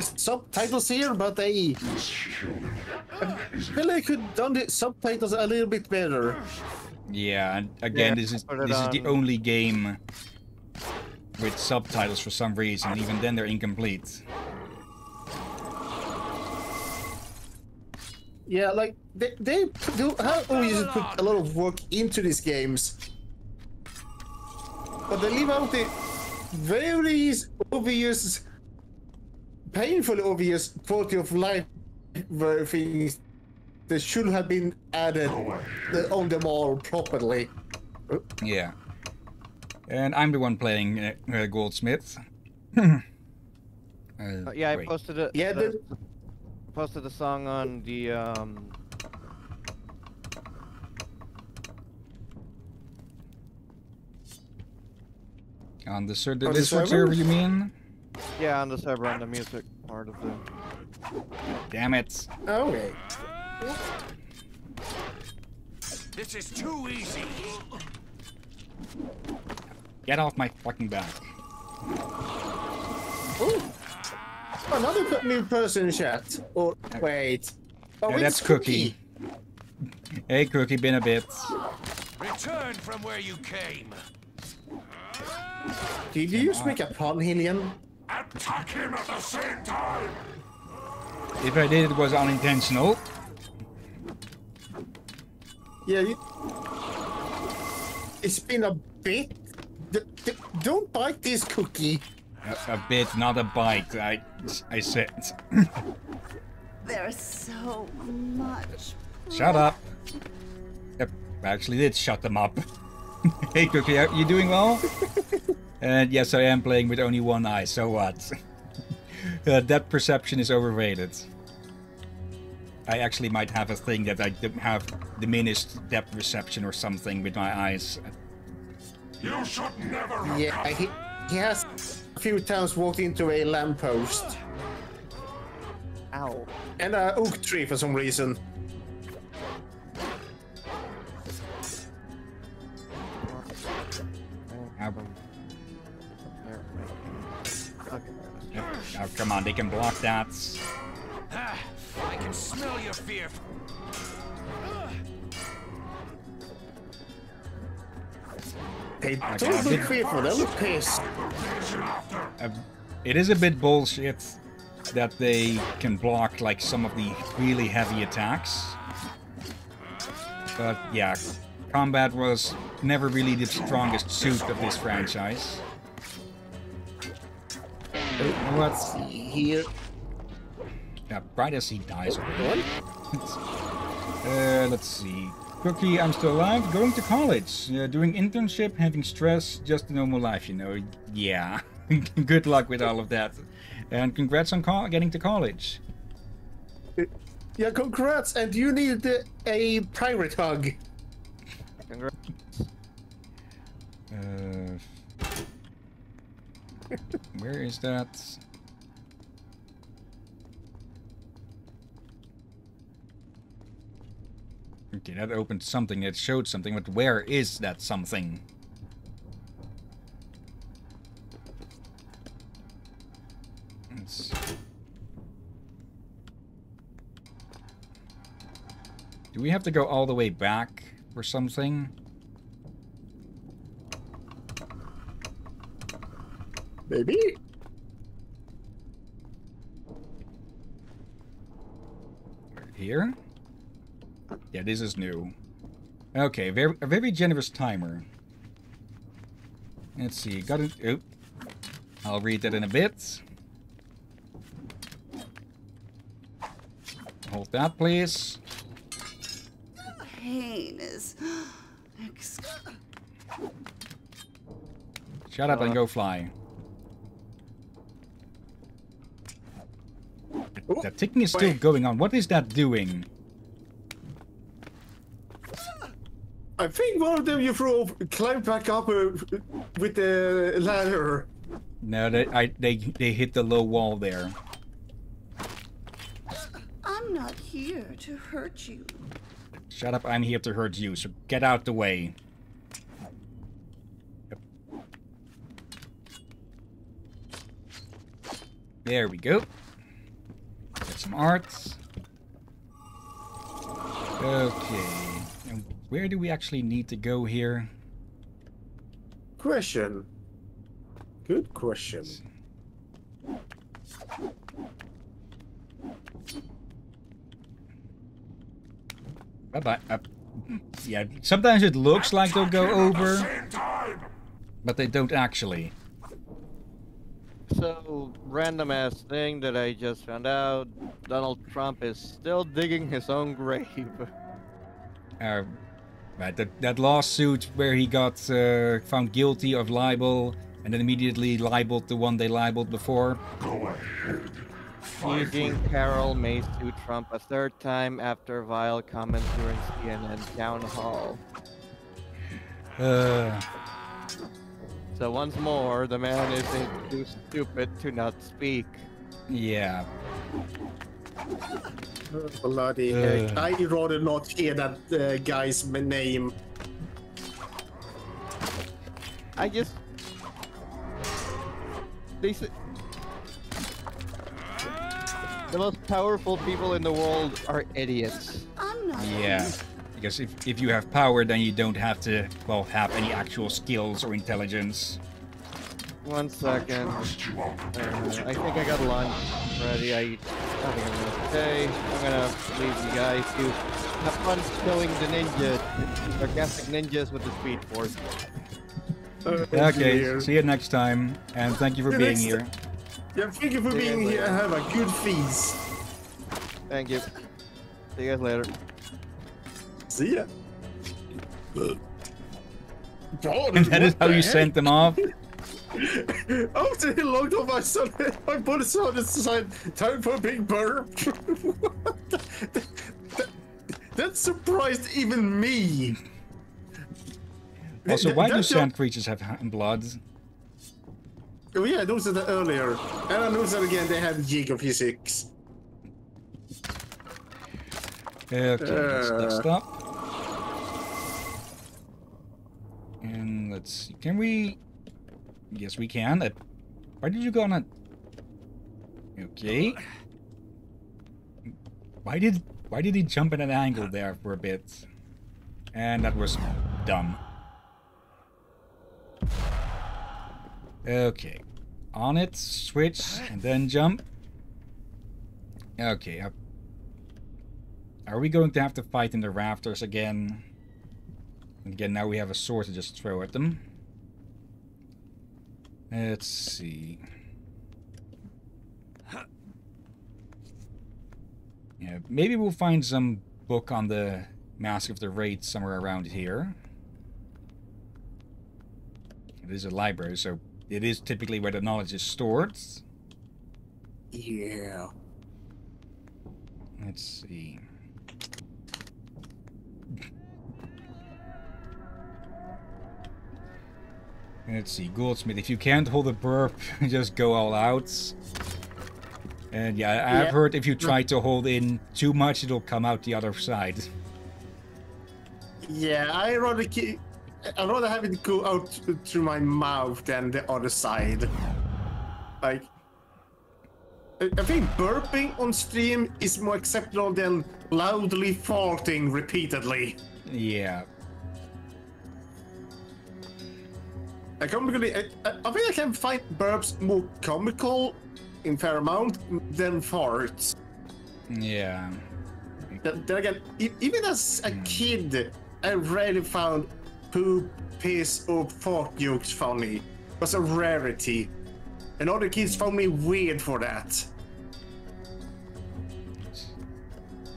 subtitles here, but I, I feel I could done the subtitles a little bit better. Yeah, and again, Yeah, this is put it this is the only game with subtitles for some reason. Even then, they're incomplete. Yeah, like they they put- do have always put a lot of work into these games, but they leave out the very obvious, painfully obvious quality of life where things that should have been added on them all properly. Yeah. And I'm the one playing uh, uh, Goldsmith. Uh, Uh, yeah, I posted it. Yeah, the, the- posted the song on the um. on the, ser- the On the server? server, you mean? Yeah, on the server on the music part of the. Damn it! Okay. This is too easy. Get off my fucking back. Ooh. Another pe- new person in chat. Or wait. Oh, Yeah, that's Cookie. Hey, Cookie, been a bit. Return from where you came. Did you just make a pun, Hillyan? Attack him at the same time! If I did, it was unintentional. Yeah. You... It's been a bit. D- d- don't bite this cookie. A, a bit, not a bite. I, I said. There's so much. Shut up. Yep, I actually did shut them up. hey, Cookie, are you doing well? and yes, I am playing with only one eye. So what? uh, that perception is overrated. I actually might have a thing that I have diminished depth perception or something with my eyes. You should never have Yeah, he, he has a few times walked into a lamppost Ow. and a oak tree for some reason. Ow. There, wait. Okay. Yep. Oh, come on, they can block that. Ah, I can smell your fear. They don't look fearful, they look pissed. Uh, it is a bit bullshit that they can block like some of the really heavy attacks. But yeah, combat was never really the strongest suit of this franchise. You know what? Here. Yeah, right as he dies already. What? Uh, let's see. Cookie, I'm still alive, going to college, uh, doing internship, having stress, just a normal life, you know. Yeah. Good luck with all of that. And congrats on getting to college. Yeah, congrats, and you need a pirate hug. Congrats. Uh, where is that? Okay, that opened something, that showed something, but where is that something? Do we have to go all the way back for something? Maybe? Here? Yeah, this is new. Okay, very, a very generous timer. Let's see, got it. Oh, I'll read that in a bit. Hold that, please. Pain is. Shut up and go fly. That ticking is still going on. What is that doing? I think one of them you threw climbed back up uh, with the ladder. No, they, I, they, they hit the low wall there. I'm not here to hurt you. Shut up, I'm here to hurt you, so get out the way. Yep. There we go. Get some arts. Okay. And where do we actually need to go here? Question. Good question. Bye bye. Uh, yeah, sometimes it looks like they'll go over, Same but they don't actually. So, random ass thing that I just found out Donald Trump is still digging his own grave. Uh, right, that, that lawsuit where he got uh, found guilty of libel and then immediately libeled the one they libeled before. Go ahead. Eugene Carroll may sue Trump a third time after vile comments during CNN town hall. Uh, So once more, the man is too stupid to not speak. yeah. Bloody Uh. heck. I'd rather not hear that uh, guy's name. I just. They s- The most powerful people in the world are idiots. I'm not. Yeah. Because if, if you have power, then you don't have to, well, have any actual skills or intelligence. One second. trust you won't be Uh, I think I got lunch ready. I nothing I'm gonna say. I'm gonna leave you guys to have fun killing the ninjas, sarcastic ninjas with the speed force. Uh, Okay, dear. see you next time, and thank you for See being next here. Yeah, thank you for See being guys here and have a good feast. Thank you. See you guys later. See ya. And that is how you sent them off. After he logged off, I saw my body saw the sign. Time for a big burp. The- that, that surprised even me. Also, why do sand creatures have ha- blood? Oh yeah, I noticed that earlier, and I noticed that again. They have Giga physics. Okay, let's, let's Uh. stop. And let's see. Can we? Yes, we can. Uh, why did you go on a? Okay. Why did Why did he jump at an angle there for a bit? And that was dumb. Okay. On it, switch, and then jump. Okay, are we going to have to fight in the rafters again? Again, now we have a sword to just throw at them. Let's see. Yeah, maybe we'll find some book on the Mask of the Wraith somewhere around here. It is a library, so it is typically where the knowledge is stored. Yeah. Let's see. Let's see, Goldsmith. If you can't hold a burp, just go all out. And yeah, I've heard if you try to hold in too much, it'll come out the other side. Yeah, I rather keep. I rather have it go out through my mouth than the other side. Like, I think burping on stream is more acceptable than loudly farting repeatedly. Yeah. I, comically, I, I think I can find burps more comical in fair amount than farts. Yeah. Then then again, even as a hmm. kid, I rarely found poop, piss, or fart jokes funny. It was a rarity. And other kids found me weird for that.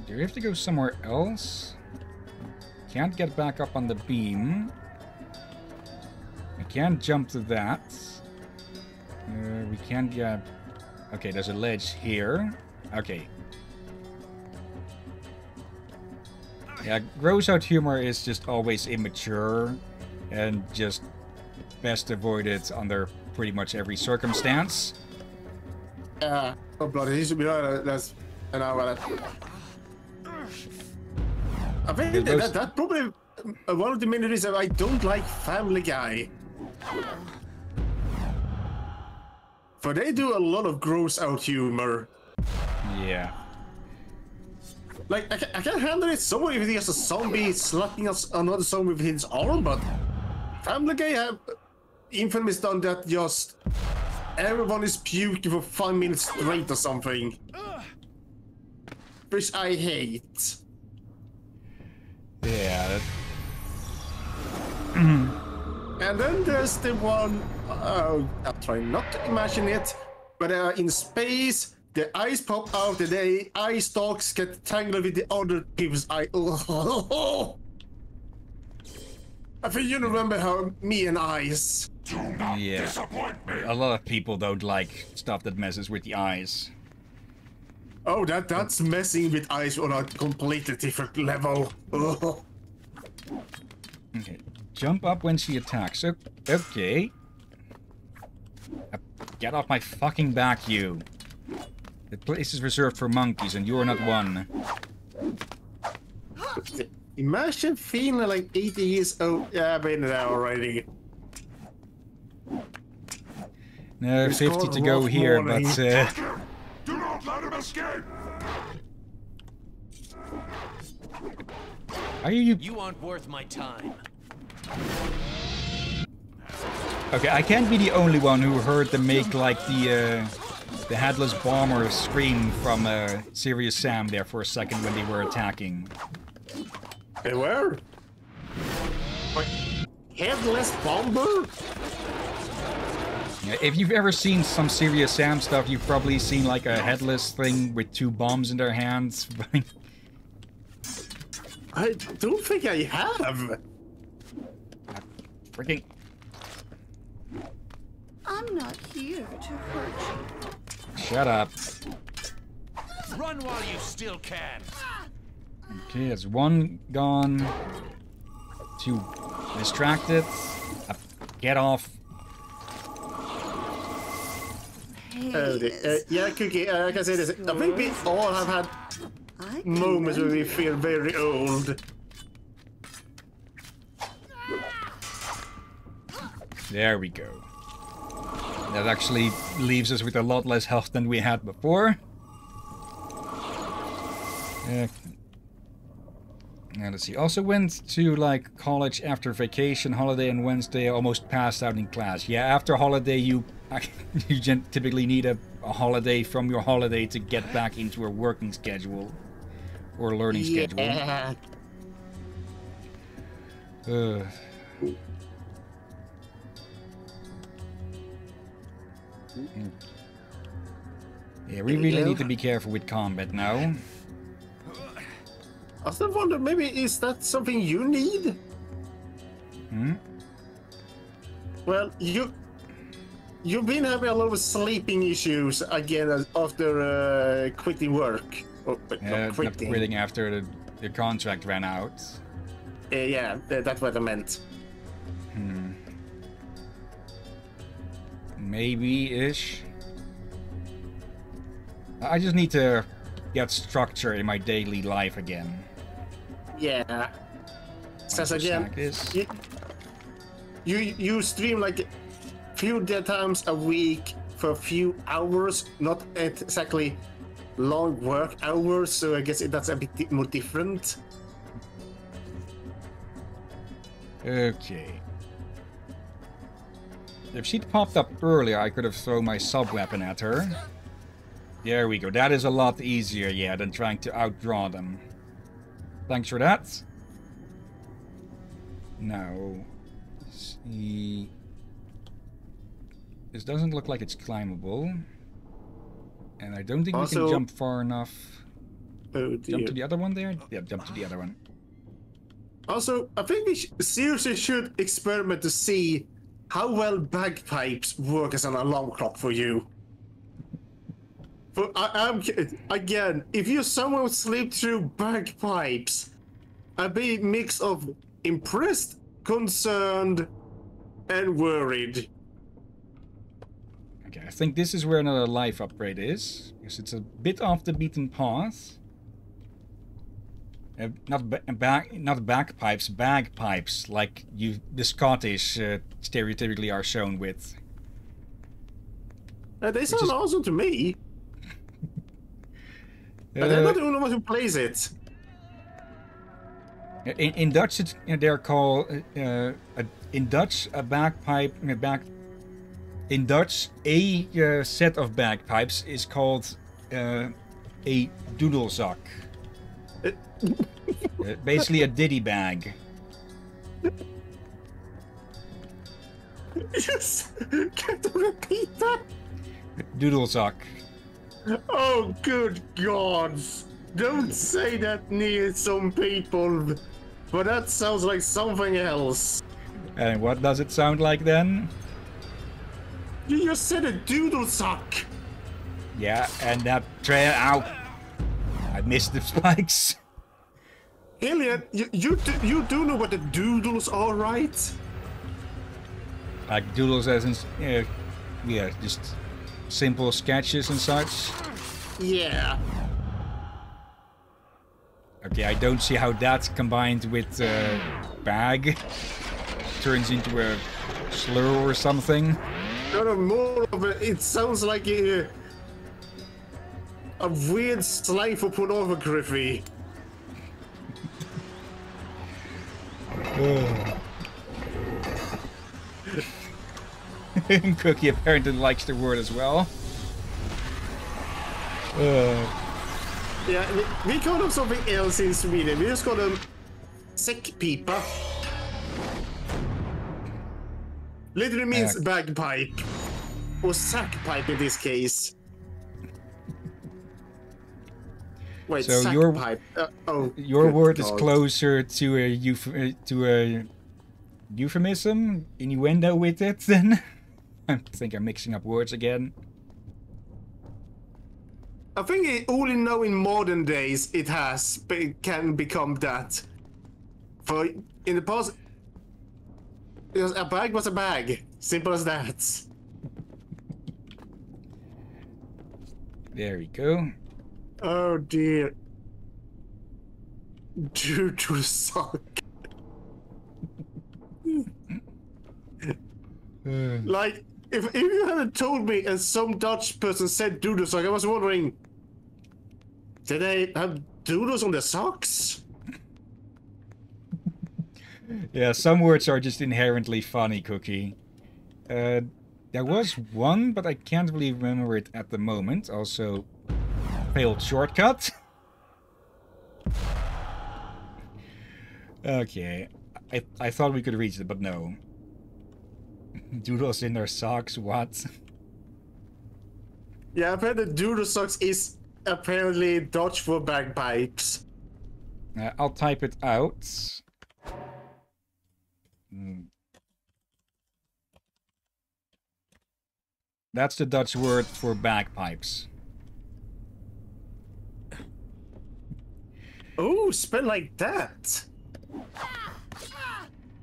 Do we have to go somewhere else? Can't get back up on the beam. I can't jump to that. Uh, we can't get... Okay, there's a ledge here. Okay. Yeah, gross out humor is just always immature and just best avoided under pretty much every circumstance. Uh, oh bloody, he should be right. That's an hour. I think that, that, that probably uh, one of the main reasons I don't like Family Guy. For they do a lot of gross out humor. Yeah. Like, I can, I can handle it somewhere if there's a zombie slapping us another zombie with his arm, but Family Guy have uh, infamous done that just everyone is puking for five minutes straight or something. Which I hate. Yeah, that, And then there's the one, uh, I'm trying not to imagine it, but uh, in space, the eyes pop out and the eye stalks get tangled with the other people's eye. I think you remember how me and eyes. Do not Yeah. disappoint me. A lot of people don't like stuff that messes with the eyes. Oh, that that's messing with eyes on a completely different level. Oh. Okay. Jump up when she attacks. O- Okay. Get off my fucking back, you. The place is reserved for monkeys, and you're not one. Imagine feeling like 80 years old. Yeah, I've been there already. No, It's 50 to go here, morning. but uh, do not let him escape. are you? You aren't worth my time. Okay, I can't be the only one who heard them make like the uh, the headless bomber scream from uh, Serious Sam there for a second when they were attacking. They were? Headless bomber? Yeah, If you've ever seen some Serious Sam stuff, you've probably seen like a headless thing with two bombs in their hands. I don't think I have. Freaking. I'm not here to hurt you. Shut up. Run while you still can. Okay, that's one gone. Two distracted. Up. Get off. Dear. Uh, yeah, Cookie, uh, I can say this. I think we all have had moments where lend we feel very old. There we go. That actually leaves us with a lot less health than we had before. Uh, now let's see. Also went to like college after vacation, holiday, and Wednesday. Almost passed out in class. Yeah, after holiday, you you typically need a, a holiday from your holiday to get back into a working schedule or learning schedule. Yeah. Uh, yeah, we really need to be careful with combat now. I still wonder, maybe is that something you need? Hmm? Well, you you've been having a lot of sleeping issues again after uh, quitting work. Or, not not quitting. quitting after the, the contract ran out. Uh, yeah, tha- that's what I meant. Maybe-ish. I just need to get structure in my daily life again. Yeah. Says again, you, you you stream like few times a week for a few hours, not exactly long work hours. So I guess that's a bit more different. Okay. If she'd popped up earlier, I could have thrown my sub-weapon at her. There we go. That is a lot easier, yeah, than trying to outdraw them. Thanks for that. Now, see... This doesn't look like it's climbable. And I don't think we can jump far enough. Oh. Jump to the other one there? Yeah, jump to the other one. Also, I think we sh- seriously should experiment to see how well bagpipes work as an alarm clock for you. For I, I'm again, if you someone sleep through bagpipes, I'd be a mix of impressed, concerned, and worried. Okay, I think this is where another life upgrade is, because it's a bit off the beaten path. Uh, not ba- back, not bagpipes, bagpipes, like you the Scottish uh, stereotypically are shown with. Uh, they sound is- awesome to me, but I'm not Uh, the only one who plays it. in, in Dutch, uh, they're called uh, a, in Dutch a bagpipe. A bag, in Dutch, a uh, set of bagpipes is called uh, a doedelzak. Uh, basically, a ditty bag. Yes, can you repeat that? Doodlezak. Oh, good gods! Don't say that near some people, but that sounds like something else. And what does it sound like then? You just said a doodle sock. Yeah, and that trail. Ow! I missed the spikes. Alien, you you do, you do know what the doodles are, right? Like doodles as in, uh, yeah, just simple sketches and such. Yeah. Okay, I don't see how that combined with uh, bag turns into a slur or something. No, no, more of it. It sounds like a, a weird slang for pornography. Cookie apparently likes the word as well. Uh, Yeah, we, call them something else in Sweden. We just call them säckpipa. Literally means bagpipe. Or sackpipe in this case. Wait, So your- sackpipe. Uh, oh, your word is closer to a euph- to a euphemism, innuendo with it. Then I think I'm mixing up words again. I think it, only now in modern days it has be, can become that. For in the past, it was, a bag was a bag. Simple as that. There we go. Oh dear. Due to suck. Uh, Like, if, if you hadn't told me and some Dutch person said doodle sock, I was wondering, did they have doodles on their socks? yeah, some words are just inherently funny, Cookie. Uh, there was one, but I can't really remember it at the moment. Also, failed shortcut. okay, I I thought we could reach it, but no. Doodles in their socks, what? Yeah, I've doodle socks is apparently Dutch for bagpipes. Uh, I'll type it out. Hmm. That's the Dutch word for bagpipes. Oh, spell like that.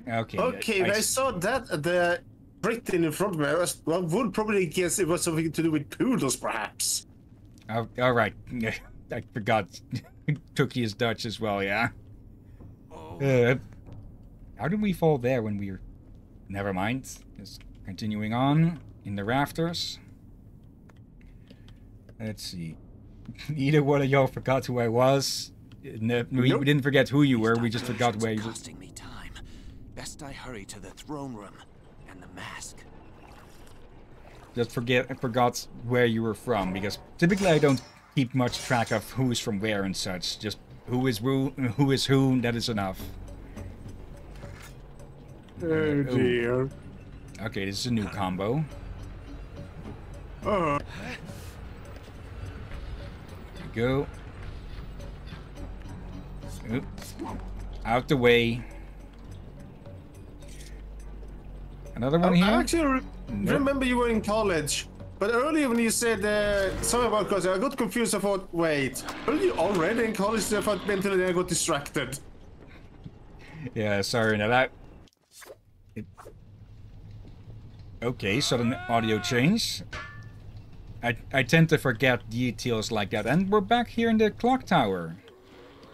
Okay. Okay, I when I s- saw that uh, the written in front of me, I, was, I would probably guess it was something to do with poodles, perhaps. oh, all right. I forgot. Cookie is Dutch as well, yeah. Uh, how did we fall there when we were? Never mind. Just continuing on in the rafters. Let's see. Neither one of y'all forgot who I was. No, we, Nope. we didn't forget who you were. We just forgot where you. costing me time. Best I hurry to the throne room and the mask. Just forget forgot where you were from because typically I don't keep much track of who is from where and such. Just who is who, who is who. That is enough. Oh dear. Okay, this is a new combo. Oh, Go. Oop. Out the way. Another one I, here. I actually re- Nope. remember you were in college. But earlier when you said uh, something about college, I got confused. I thought, wait, were you already in college? I thought mentally I got distracted. Yeah, sorry. Now that. It... Okay, sudden audio change. I I tend to forget details like that, and we're back here in the clock tower.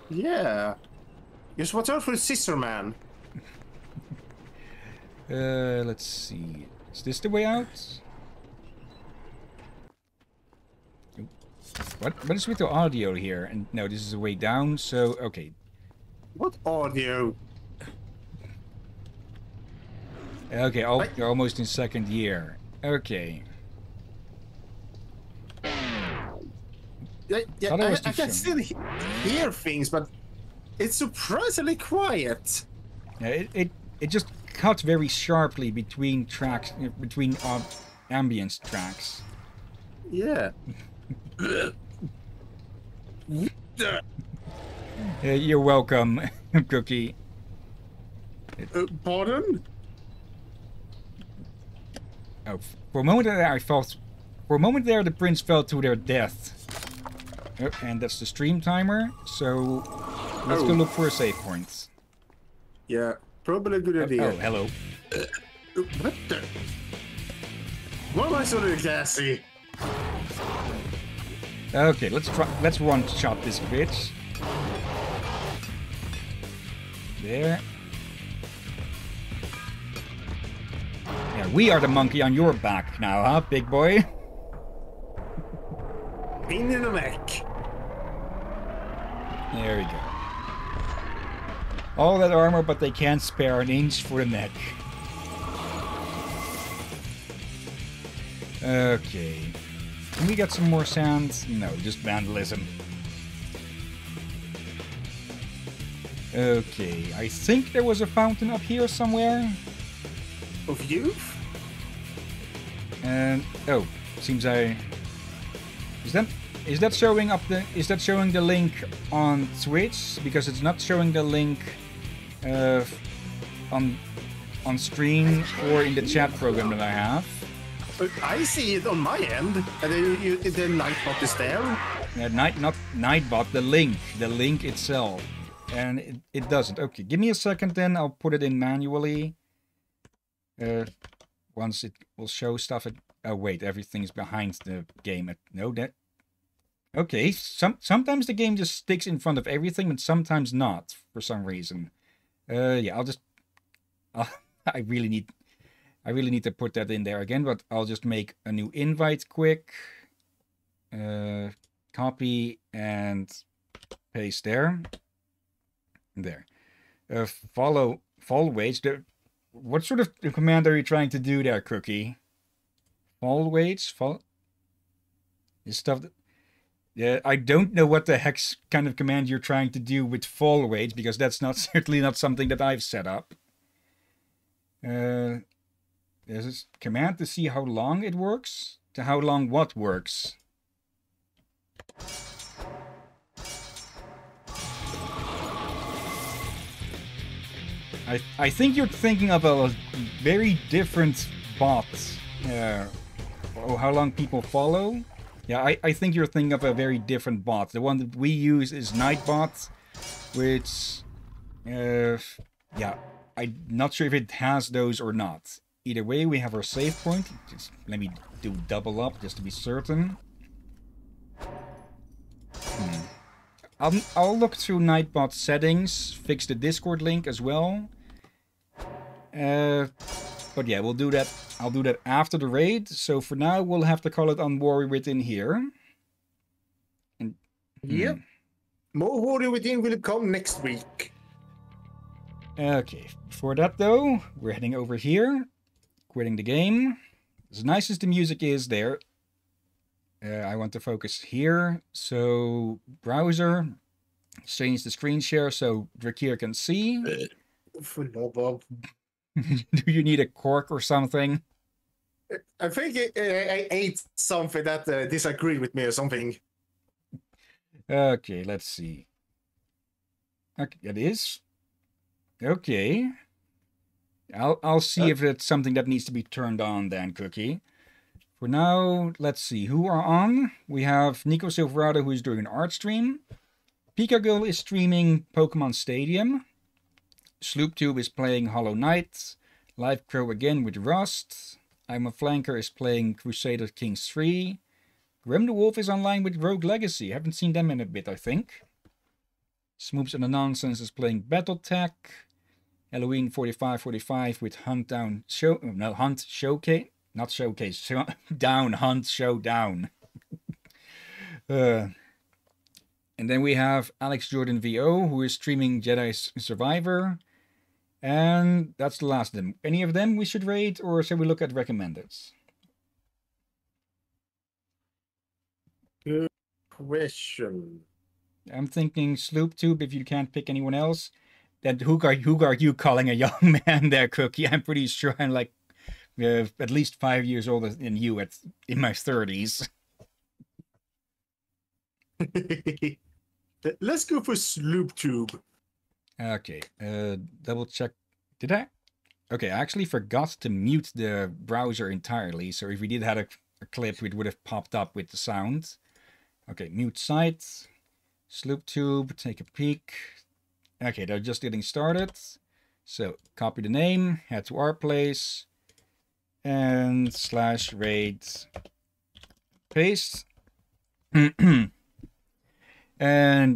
Yeah. Just watch out for scissor man. Uh, let's see. Is this the way out? What what is with the audio here? And no, this is the way down. So okay, What audio? okay. Al you're almost in second year. Okay. Yeah, yeah, I I, I can still he- hear things, but it's surprisingly quiet. Yeah, it, it it just cuts very sharply between tracks, between uh, ambience tracks. Yeah. Uh, you're welcome, Cookie. Uh, pardon? Oh, for a moment there, I felt. For a moment there, the prince fell to their death. Oh, and that's the stream timer. So let's go Oh. look for a save point. Yeah, probably a good Oh, idea. oh, hello. Uh, what the? Why am I so gassy? Okay, let's try. Let's one shot this bitch. There. Yeah, we are the monkey on your back now, huh, big boy? Pain in the neck. There we go. All that armor, but they can't spare an inch for the neck. Okay. Can we get some more sounds? No, just vandalism. Okay, I think there was a fountain up here somewhere. Of youth? And oh, seems I is that is that showing up the is that showing the link on Twitch because it's not showing the link uh, on on screen or in the chat program that I have. I see it on my end. And then you, the nightbot is there. Uh, night not Nightbot, the link, the link itself, and it, it doesn't. Okay, give me a second, then I'll put it in manually. Uh, once it will show stuff. At, oh wait, everything's behind the game. At, no, that. Okay, some sometimes the game just sticks in front of everything, but sometimes not for some reason. Uh, yeah, I'll just. i really need. I really need to put that in there again, but I'll just make a new invite quick. Uh, copy and paste there. There. Uh, follow fall. The, what sort of command are you trying to do there, Cookie? Fall weights. Fall. Is stuff. That, yeah, I don't know what the hex kind of command you're trying to do with fall wage because that's not certainly not something that I've set up. Uh, there's this command to see how long it works. To how long what works. I I think you're thinking of a very different bot. Uh, oh, how long people follow? Yeah, I, I think you're thinking of a very different bot. The one that we use is Nightbot, which, uh, yeah, I'm not sure if it has those or not. Either way, we have our save point. Just let me do double up just to be certain. Hmm. I'll, I'll look through Nightbot settings, fix the Discord link as well. Uh, but yeah, we'll do that. I'll do that after the raid. So for now, we'll have to call it on Warrior Within here. And, Yep. More Warrior Within will come next week. Okay, before that though, we're heading over here, quitting the game. As nice as the music is there, uh, I want to focus here. So, browser, change the screen share so Drakir can see. For love of. Do you need a cork or something? I think I, ate something that uh, disagreed with me or something. Okay, let's see. Okay, it is. Okay. I'll I'll see if it's something that needs to be turned on then, Cookie. For now, let's see who are on. We have Nico Silverado who is doing an art stream. Pikago is streaming Pokemon Stadium. Slooptube is playing Hollow Knight. Live Crow again with Rust. I'm a Flanker is playing Crusader Kings 3. Grim the Wolf is online with Rogue Legacy. Haven't seen them in a bit, I think. Smoops and the Nonsense is playing Battletech. Halloween 4545 with Hunt Down Show. No, Hunt Showcase. Not Showcase. Show, down, Hunt Showdown. uh, and then we have Alex Jordan VO who is streaming Jedi Survivor. And that's the last of them. Any of them we should rate or shall we look at recommendeds? Good question. I'm thinking Sloop Tube if you can't pick anyone else. Then who are who are you calling a young man there, Cookie? I'm pretty sure I'm like uh, at least five years older than you at in my thirties. Let's go for Sloop Tube. Okay, uh, double check. Did I? Okay, I actually forgot to mute the browser entirely, so if we did have a, a clip, it would have popped up with the sound. Okay, mute site, Sloop Tube, take a peek. Okay, they're just getting started. So copy the name, head to our place, and slash raid paste. and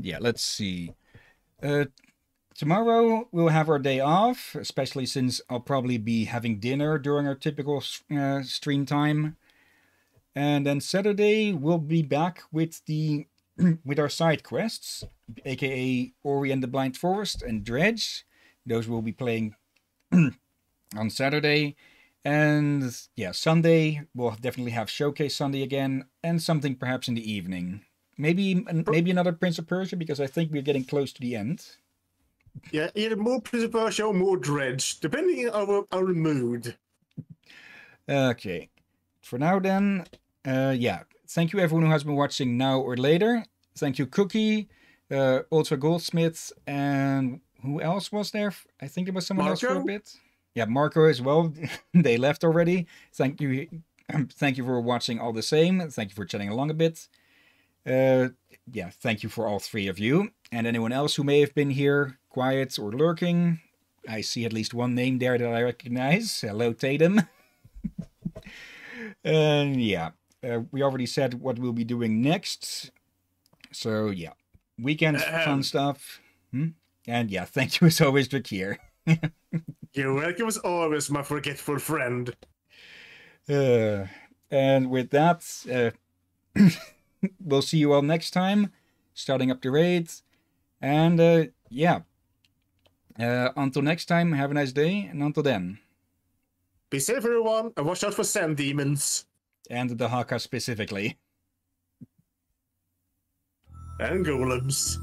yeah, let's see. Uh, tomorrow we'll have our day off, especially since I'll probably be having dinner during our typical uh, stream time. And then Saturday we'll be back with the with our side quests, aka Ori and the Blind Forest and Dredge. Those we'll be playing on Saturday. And yeah, Sunday we'll definitely have Showcase Sunday again, and something perhaps in the evening. Maybe maybe another Prince of Persia because I think we're getting close to the end. Yeah, either more of or more Dredge, depending on our, our mood. Okay, for now then, uh, yeah. Thank you everyone who has been watching now or later. Thank you Cookie, uh, Ultra Goldsmith, and who else was there? I think there was someone else for a bit. Yeah, Marco as well. they left already. Thank you, thank you for watching all the same. Thank you for chatting along a bit. Uh, yeah, thank you for all three of you and anyone else who may have been here, quiet or lurking. I see at least one name there that I recognize. Hello, Tatum. and yeah, uh, we already said what we'll be doing next. So yeah, weekend fun stuff. Hmm? And yeah, thank you as always, Drakir. You're welcome as always, my forgetful friend. Uh, and with that, uh, we'll see you all next time, starting up the raids. And uh, yeah, uh, until next time, have a nice day, and until then, Be safe, everyone, and watch out for sand demons and the Dahaka specifically. and golems.